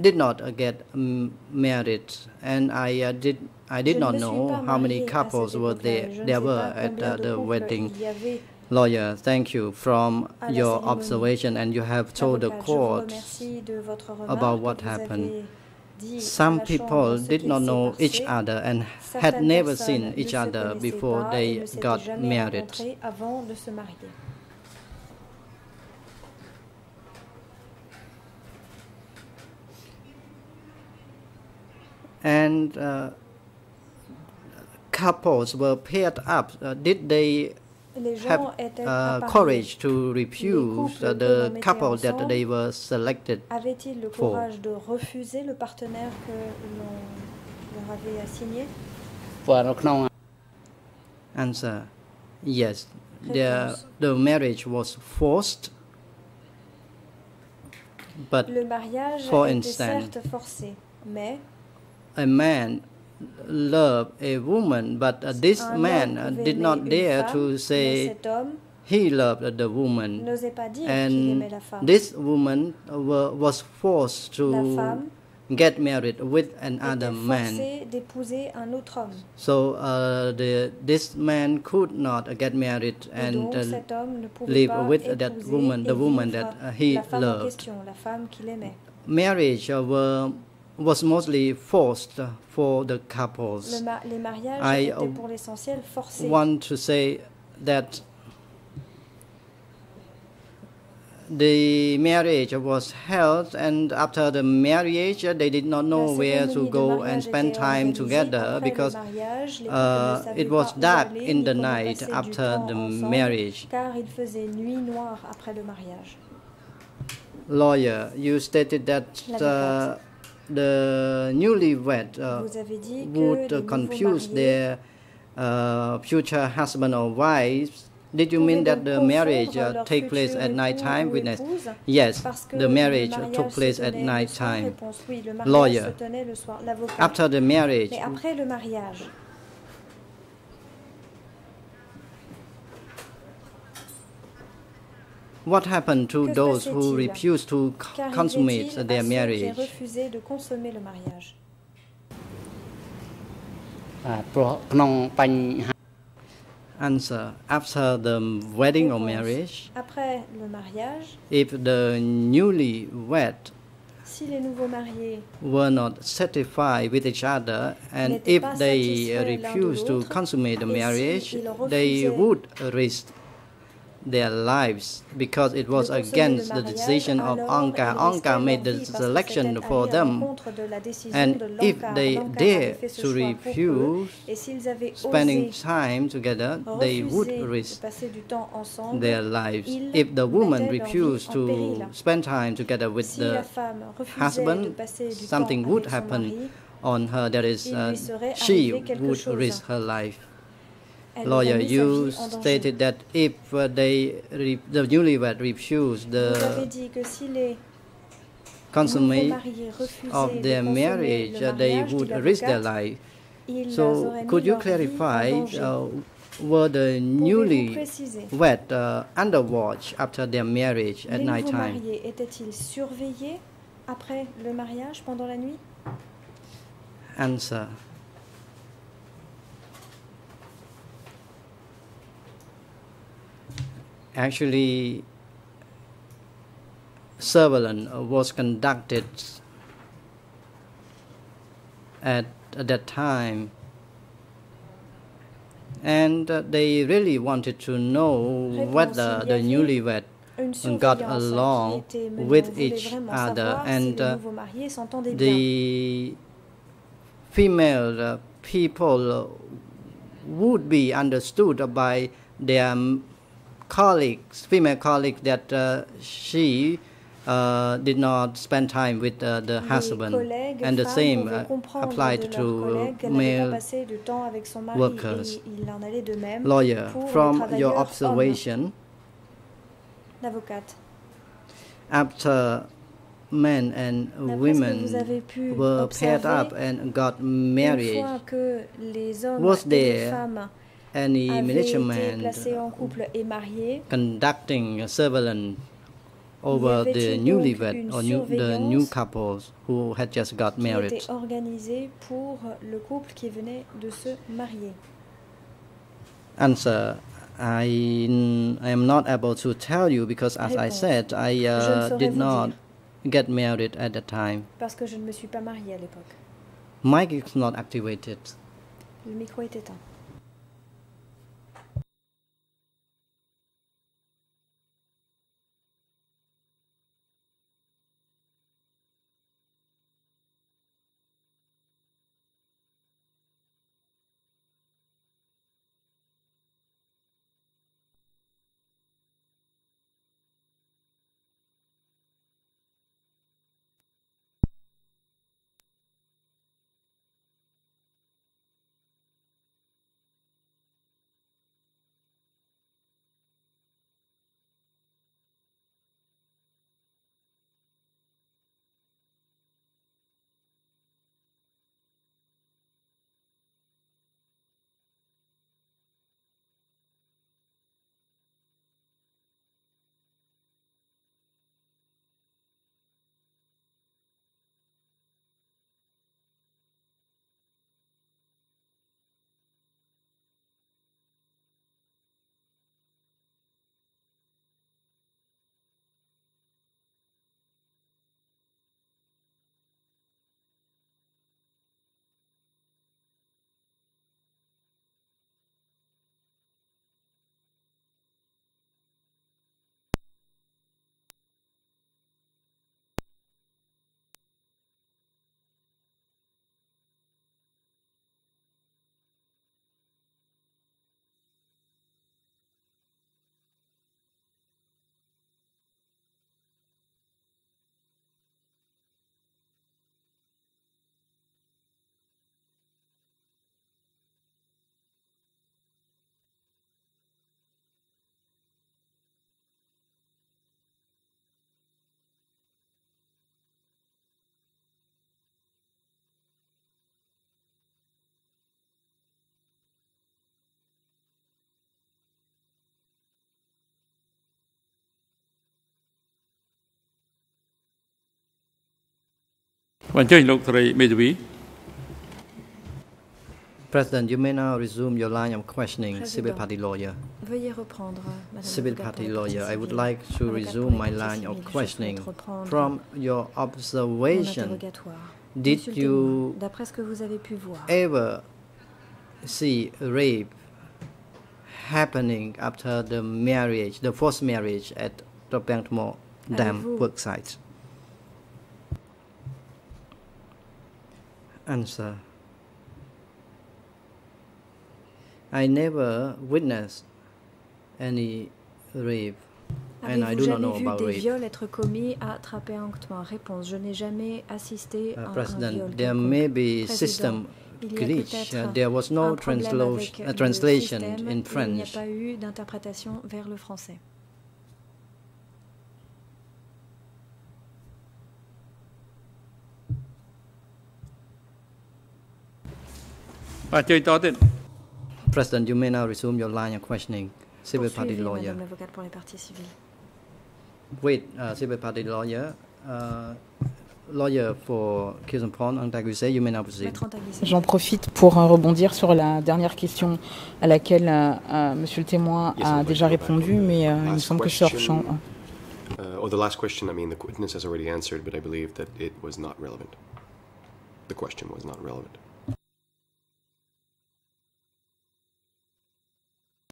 did not uh, get um, married, and I uh, did. I did not ne me suis know how many couples were there there were at uh, the wedding. il y avait Lawyer, thank you from your observation and you have told the L'avocat, je vous court remercie de votre remarque. about what happened. Some people did not know each other and had never seen each other before they got married. rencontrés avant de se marier. And uh, couples were paired up. Uh, did they have uh, courage to refuse the couple that they were selected for. Answer: Yes, the, the marriage was forced, but for instance, a man loved a woman, but uh, this man uh, did not dare to say he loved the woman. And this woman uh, was forced to get married with another man. un autre homme. So uh, the, this man could not get married and uh, cet homme ne pouvait live with that woman, the woman that uh, he loved. question, la femme qu'il. Marriage were, was mostly forced for the Le couples. ma- les mariages I, étaient pour l'essentiel forcés. want to say that the marriage was held and after the marriage they did not know where to go and spend time together because. Uh, it was dark in the night after the marriage. car il faisait nuit noire après le mariage. Lawyer, you stated that uh, the newlywed uh, Vous avez dit que would uh, confuse their uh, future husband or wives. Did you mean that the marriage uh, take place at night time? Witness. Yes, the marriage took place at night time. Réponse oui, le mariage Lawyer. se tenait le After the marriage, Mais après le mariage, what happened to those who refused to consummate their marriage? Answer. After the wedding or marriage, if the newly wed were not satisfied with each other, and if they refused to consummate the marriage, they would risk their lives because it was against the decision of Angkar. Angkar made the vie parce que selection for them. l'encontre de la décision And if they L'Angkar dare avait fait ce to choix pour eux, refuse et s'ils avaient spending time together, they would risk passer du temps ensemble, their lives. If the woman mettaient leur vie refused to spend time together with the femme refusait de husband, something would happen on her. That is, uh, she would risk her life. Lawyer, aurait mis sa you vie en danger. stated that if uh, they re- the newlywed refused Vous the consummate nouveaux mariés refusaient of their marriage, uh, they would risk their life. So, could you leur vie en clarify uh, were the newlywed préciser uh, under watch after their marriage at night time? mariés étaient-ils surveillés après le mariage, pendant la nuit Answer. Actually, surveillance was conducted at, at that time, and uh, they really wanted to know whether the newlywed got along with each other. and uh, nouveaux mariés s'entendaient bien. the female uh, people would be understood by their colleagues, female colleagues, that uh, she uh, did not spend time with uh, the Les husband. And the same uh, applied to collègues qu'elle n'avait pas male passé du temps avec son mari workers. et il en allait de même lawyer. From your observation, after men and D'après ce que women vous avez pu were paired up and got married, fois que les hommes Was there any avaient military été man placés en couple et mariés, conducting surveillance over the newlywed une or new, the new couples who had just got qui married? était organisée pour le couple qui venait de se marier? Answer I, I am not able to tell you because, as I Réponse. said, I Je ne uh, did vous not dire. get married at the time. Parce que je ne me suis pas mariée à l'époque. Mic is not activated. Le micro est éteint. President, you may now resume your line of questioning, President, civil party lawyer. Veuillez reprendre, Madame civil party lawyer, I would like to resume my line of questioning from your observation. Did you ever see rape happening after the marriage, the forced marriage at the Bangmore Dam worksite? Answer. I never witnessed any rape and I do not know about rape. viols être commis à Réponse, je n'ai jamais assisté Uh, à un President, viol there may be Président, system glitch. Uh, there was no translo- uh, translation in Il n'y a French. pas eu d'interprétation vers le français. ။ អញ្ជើញតទៀត President, you may now resume your line of questioning. Civil party Poursuivez, lawyer. Madame l'avocate pour les parties civiles. Wait, uh, civil party lawyer. Uh, lawyer for Kisampon and Taguse, you may now proceed. Maître Antaguissé. J'en profite pour euh, rebondir sur la dernière question à laquelle euh, euh, Monsieur le témoin Yes, a I'd like déjà to go back répondu, on the mais euh, il me last semble que je suis hors question. champ. Uh, oh, the last question, I mean, the witness has already answered, but I believe that it was not relevant. The question was not relevant.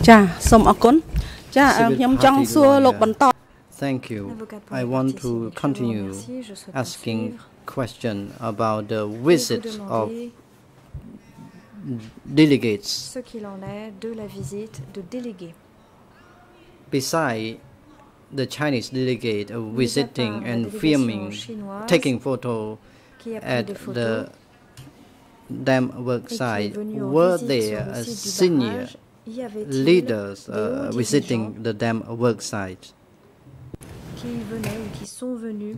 ចាសូមអរគុណចា Civil ខ្ញុំចង់ party សួរលោក lawyer. បន្ត Thank you. L'avocate pour I les want parties to civiles. Je vous continue remercie. Je souhaite asking poursuivre. question about the Et vous visit of demander delegates ce qu'il en est de la visite de délégués. beside the Chinese delegate uh, visiting part la and délégation filming, chinoise taking photo qui a pris at des photos the dam work et qui est site. venu en Were visite there sur le uh, site du senior barrage. Y avait-il leaders uh, visiting the dam work site? qui venaient ou qui sont venus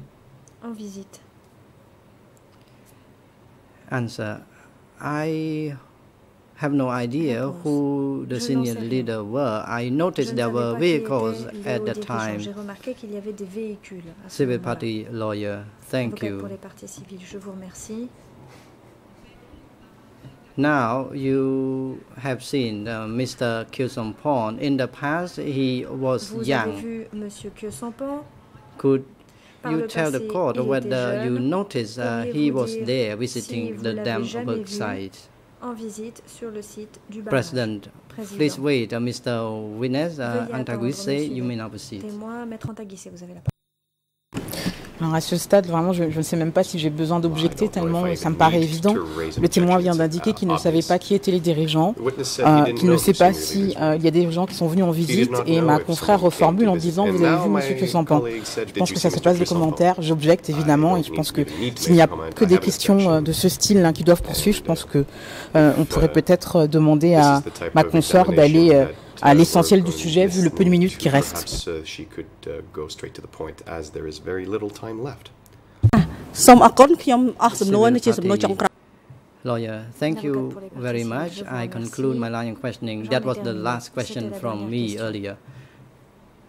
en visite Answer. I have no idea who the senior leader were. I noticed there were vehicles at the time. J'ai remarqué qu'il y avait des. À Civil party lawyer, thank you. Now you have seen uh, Mr. Khieu Samphan. In the past, he was Vous avez young. vu Monsieur. Could Par you tell the court whether you noticed uh, he was there visiting vous the l'avez dam work site? en visite sur le site du. President, Président. please wait. Uh, Mr. Witness, uh, attendre, you may now proceed. Témoin, Maître Anta Guissé, vous avez la parole. Alors à ce stade, vraiment, je, je ne sais même pas si j'ai besoin d'objecter tellement ça me paraît évident. Le témoin vient d'indiquer qu'il ne savait pas qui étaient les dirigeants, euh, qu'il ne sait pas si euh, il y a des gens qui sont venus en visite et ma confrère reformule en disant vous avez vu Monsieur Kyosampan. Je pense que ça se passe des commentaires. J'objecte évidemment et je pense que s'il n'y a que des questions euh, de ce style hein, qui doivent poursuivre, je pense que euh, on pourrait peut-être euh, demander à ma consoeur d'aller euh, à l'essentiel du sujet vu le peu de minutes qui restent. Lawyer, thank you very much. I conclude my line of questioning. That was the last question from me earlier.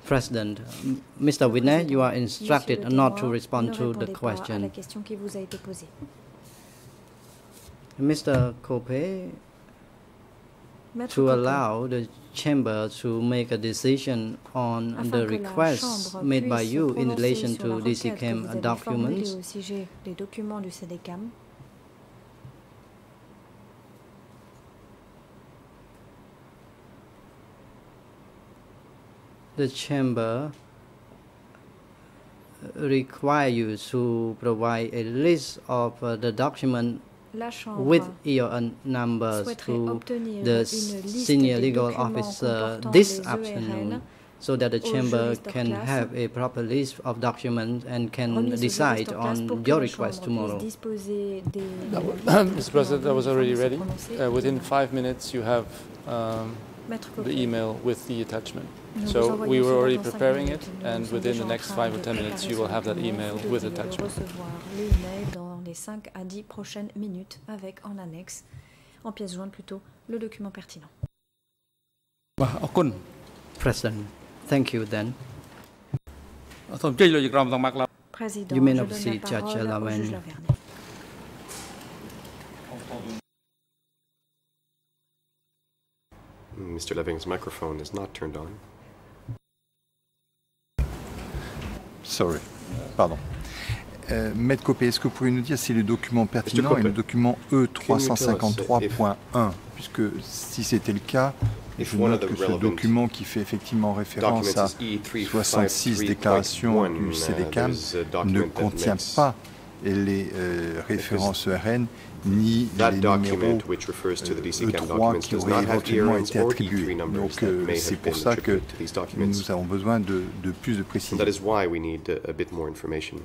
President, Mr. Winnet, you are instructed not to respond to the question. Mr. Copé, to allow the chamber to make a decision on the requests made by you in relation to DCCAM documents, formulée au sujet des documents du CDCAM, the chamber require you to provide a list of uh, the document la Chambre with EON numbers souhaiterait to obtenir the senior legal documents officer this afternoon so that the chamber can have a proper list of documents and can remise au juriste decide hors classe pour on your request tomorrow. puisse disposer des That wa- des listes Mr. President, that was already afin de se ready. Uh, within five minutes, you have um, the email with the attachment. So we were already preparing it, and within the next five or ten minutes, you will have that email with attachment. Dans les 5 à 10 prochaines minutes avec en annexe, en pièce jointe plutôt, le document pertinent. President, thank you then. Président, You may je now donne la proceed, Judge parole au Lawen. juge Lavergne. Mr. Leving's microphone is not turned on. Sorry. Pardon. Euh, Maître Koppe, est-ce que vous pouvez nous dire si le document pertinent est Koppe, le document E can you tell us E353.1 Puisque si c'était le cas, if je one of note the que ce relevant document qui fait effectivement référence à documents is 66 E353.1, déclarations uh, du CDCAM there's a ne document that contient makes- pas les euh, références ERN ni That les document, numéros which refers to the euh, DCCAM E3 documents, qui does auraient not have éventuellement ERNs été or attribués. E3 numbers Donc that euh, may c'est have pour been ça que attributed to these documents. nous avons besoin de, de plus de And précision. that is why we need a, a bit more information.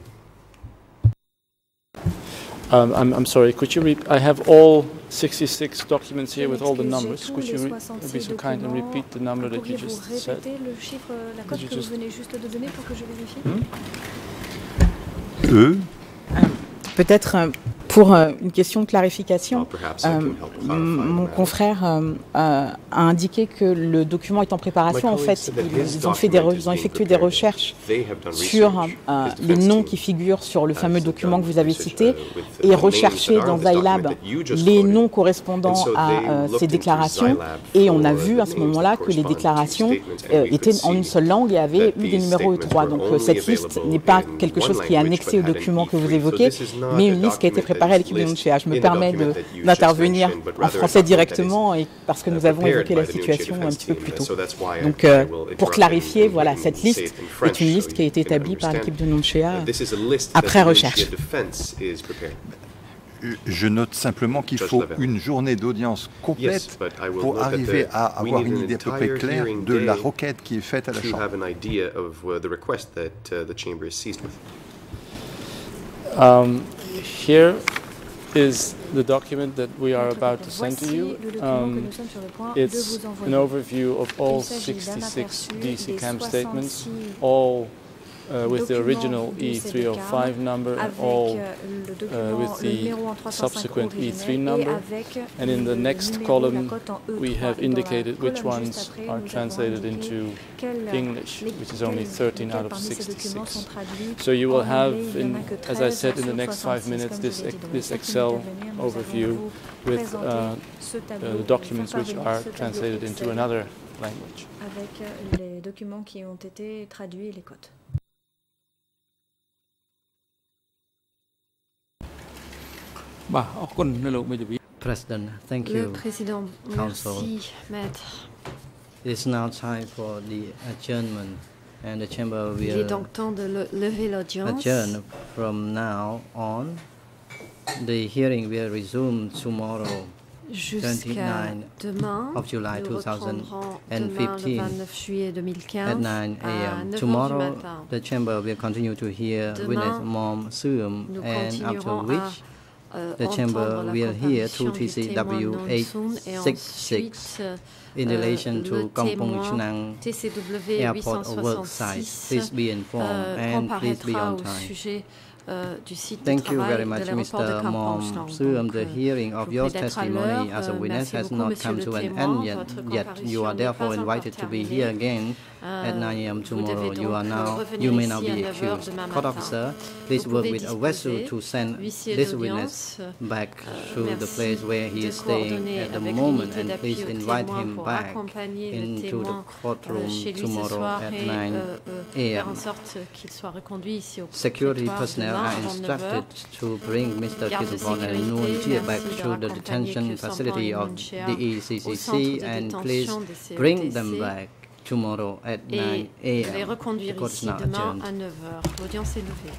Um, I'm, I'm sorry, could you repeat? I have all 66 documents here with all the numbers. Could you re- be so kind and repeat the number that you just said? chiffre, la you just- venez juste de donner pour que je vérifie Hmm? E Peut-être euh, pour euh, une question de clarification, perhaps I euh, can help clarify m- the mon matter. confrère euh, euh, a indiqué que le document est en préparation. My En colleague fait, said that ils, his ils ont, fait des, document re- is ils ont being effectué des prepared. recherches They have done sur research. euh, His les defense noms team qui figurent sur le has fameux done document que vous avez research, cité uh, with the et names recherché that are dans in this document Zylab that you just les quoted. noms correspondant And so à they euh, looked ces into déclarations Zylab et on a for vu the à ce names moment-là that que les correspond to déclarations statements, and euh, we could étaient en une see seule langue et avaient that eu des these numéros statements E3. were Donc only euh, cette liste available n'est pas in quelque one chose qui est language, annexé au but had an document que vous E3. So évoquez, this is not mais a une liste qui a été document à l'équipe de Nunchea. Je me permets d'intervenir en français directement parce que nous avons évoqué la situation un petit peu plus tôt. Donc, euh, pour clarifier, voilà, cette liste est une liste qui a été établie par l'équipe de Nunchea après recherche. Euh, je note simplement qu'il faut une journée d'audience complète pour arriver à avoir une idée à peu près claire de la requête qui est faite à la Chambre. Here is the document that we are about to send to you. le document que Um, nous sommes sur le point de it's an overview of all Il s'agit d'un 66 aperçu des DCCAM statements, all uh, with the original du E305 CDCAM number and all euh, uh, with the numéro en 305 subsequent E3 number. And in the next column, la cote en E3. we have Et dans la indicated which ones are translated into English, which is only 13 out of parmi ces documents sont 66. So you will have, anglais, il y en in, as I said, in the next five minutes, this, je l'ai dit. Dans les this Excel minutes à venir, nous allons overview with uh, the documents which are translated into another language. avec euh, les documents qui ont été traduits et les cotes. President, thank Le you. président, Counsel. merci, maître. It's now time for the adjournment, and the chamber Il est will donc temps de le- lever l'audience. adjourn from now on. The hearing will resume tomorrow, Jusqu'à 29 demain, of July nous reprendrons demain le 2015 29 juillet 2015 at 9 a.m. Tomorrow, the chamber will continue to hear Demain, witness Mam Soeurm, and after continuerons à which euh, the chamber entendre la will hear comparution du témoin TCW Non Sun et 866 euh, in relation to Kampong TCW Airport work site. Please be informed and please be on time. sujet du site de Thank you very much, Mr. Mam. Donc, The euh, hearing of your prie d'être à testimony as a witness has not come to an end yet. Yet you are therefore invited to be here again at 9 a.m. tomorrow. You are now you may now be accused. Court officer, please work with a vessel to send this witness back euh, to the place where he is staying at the moment and please invite him back into the courtroom euh, chez tomorrow at 9 euh, a.m. en sorte qu'il soit reconduit ici au Security personnel are instructed to bring Mr. Garde Khieu Samphan and Chia back to the detention facility of the ECCC and please bring them back tomorrow at 9 reconduire ici demain à 9h. L'audience est levée.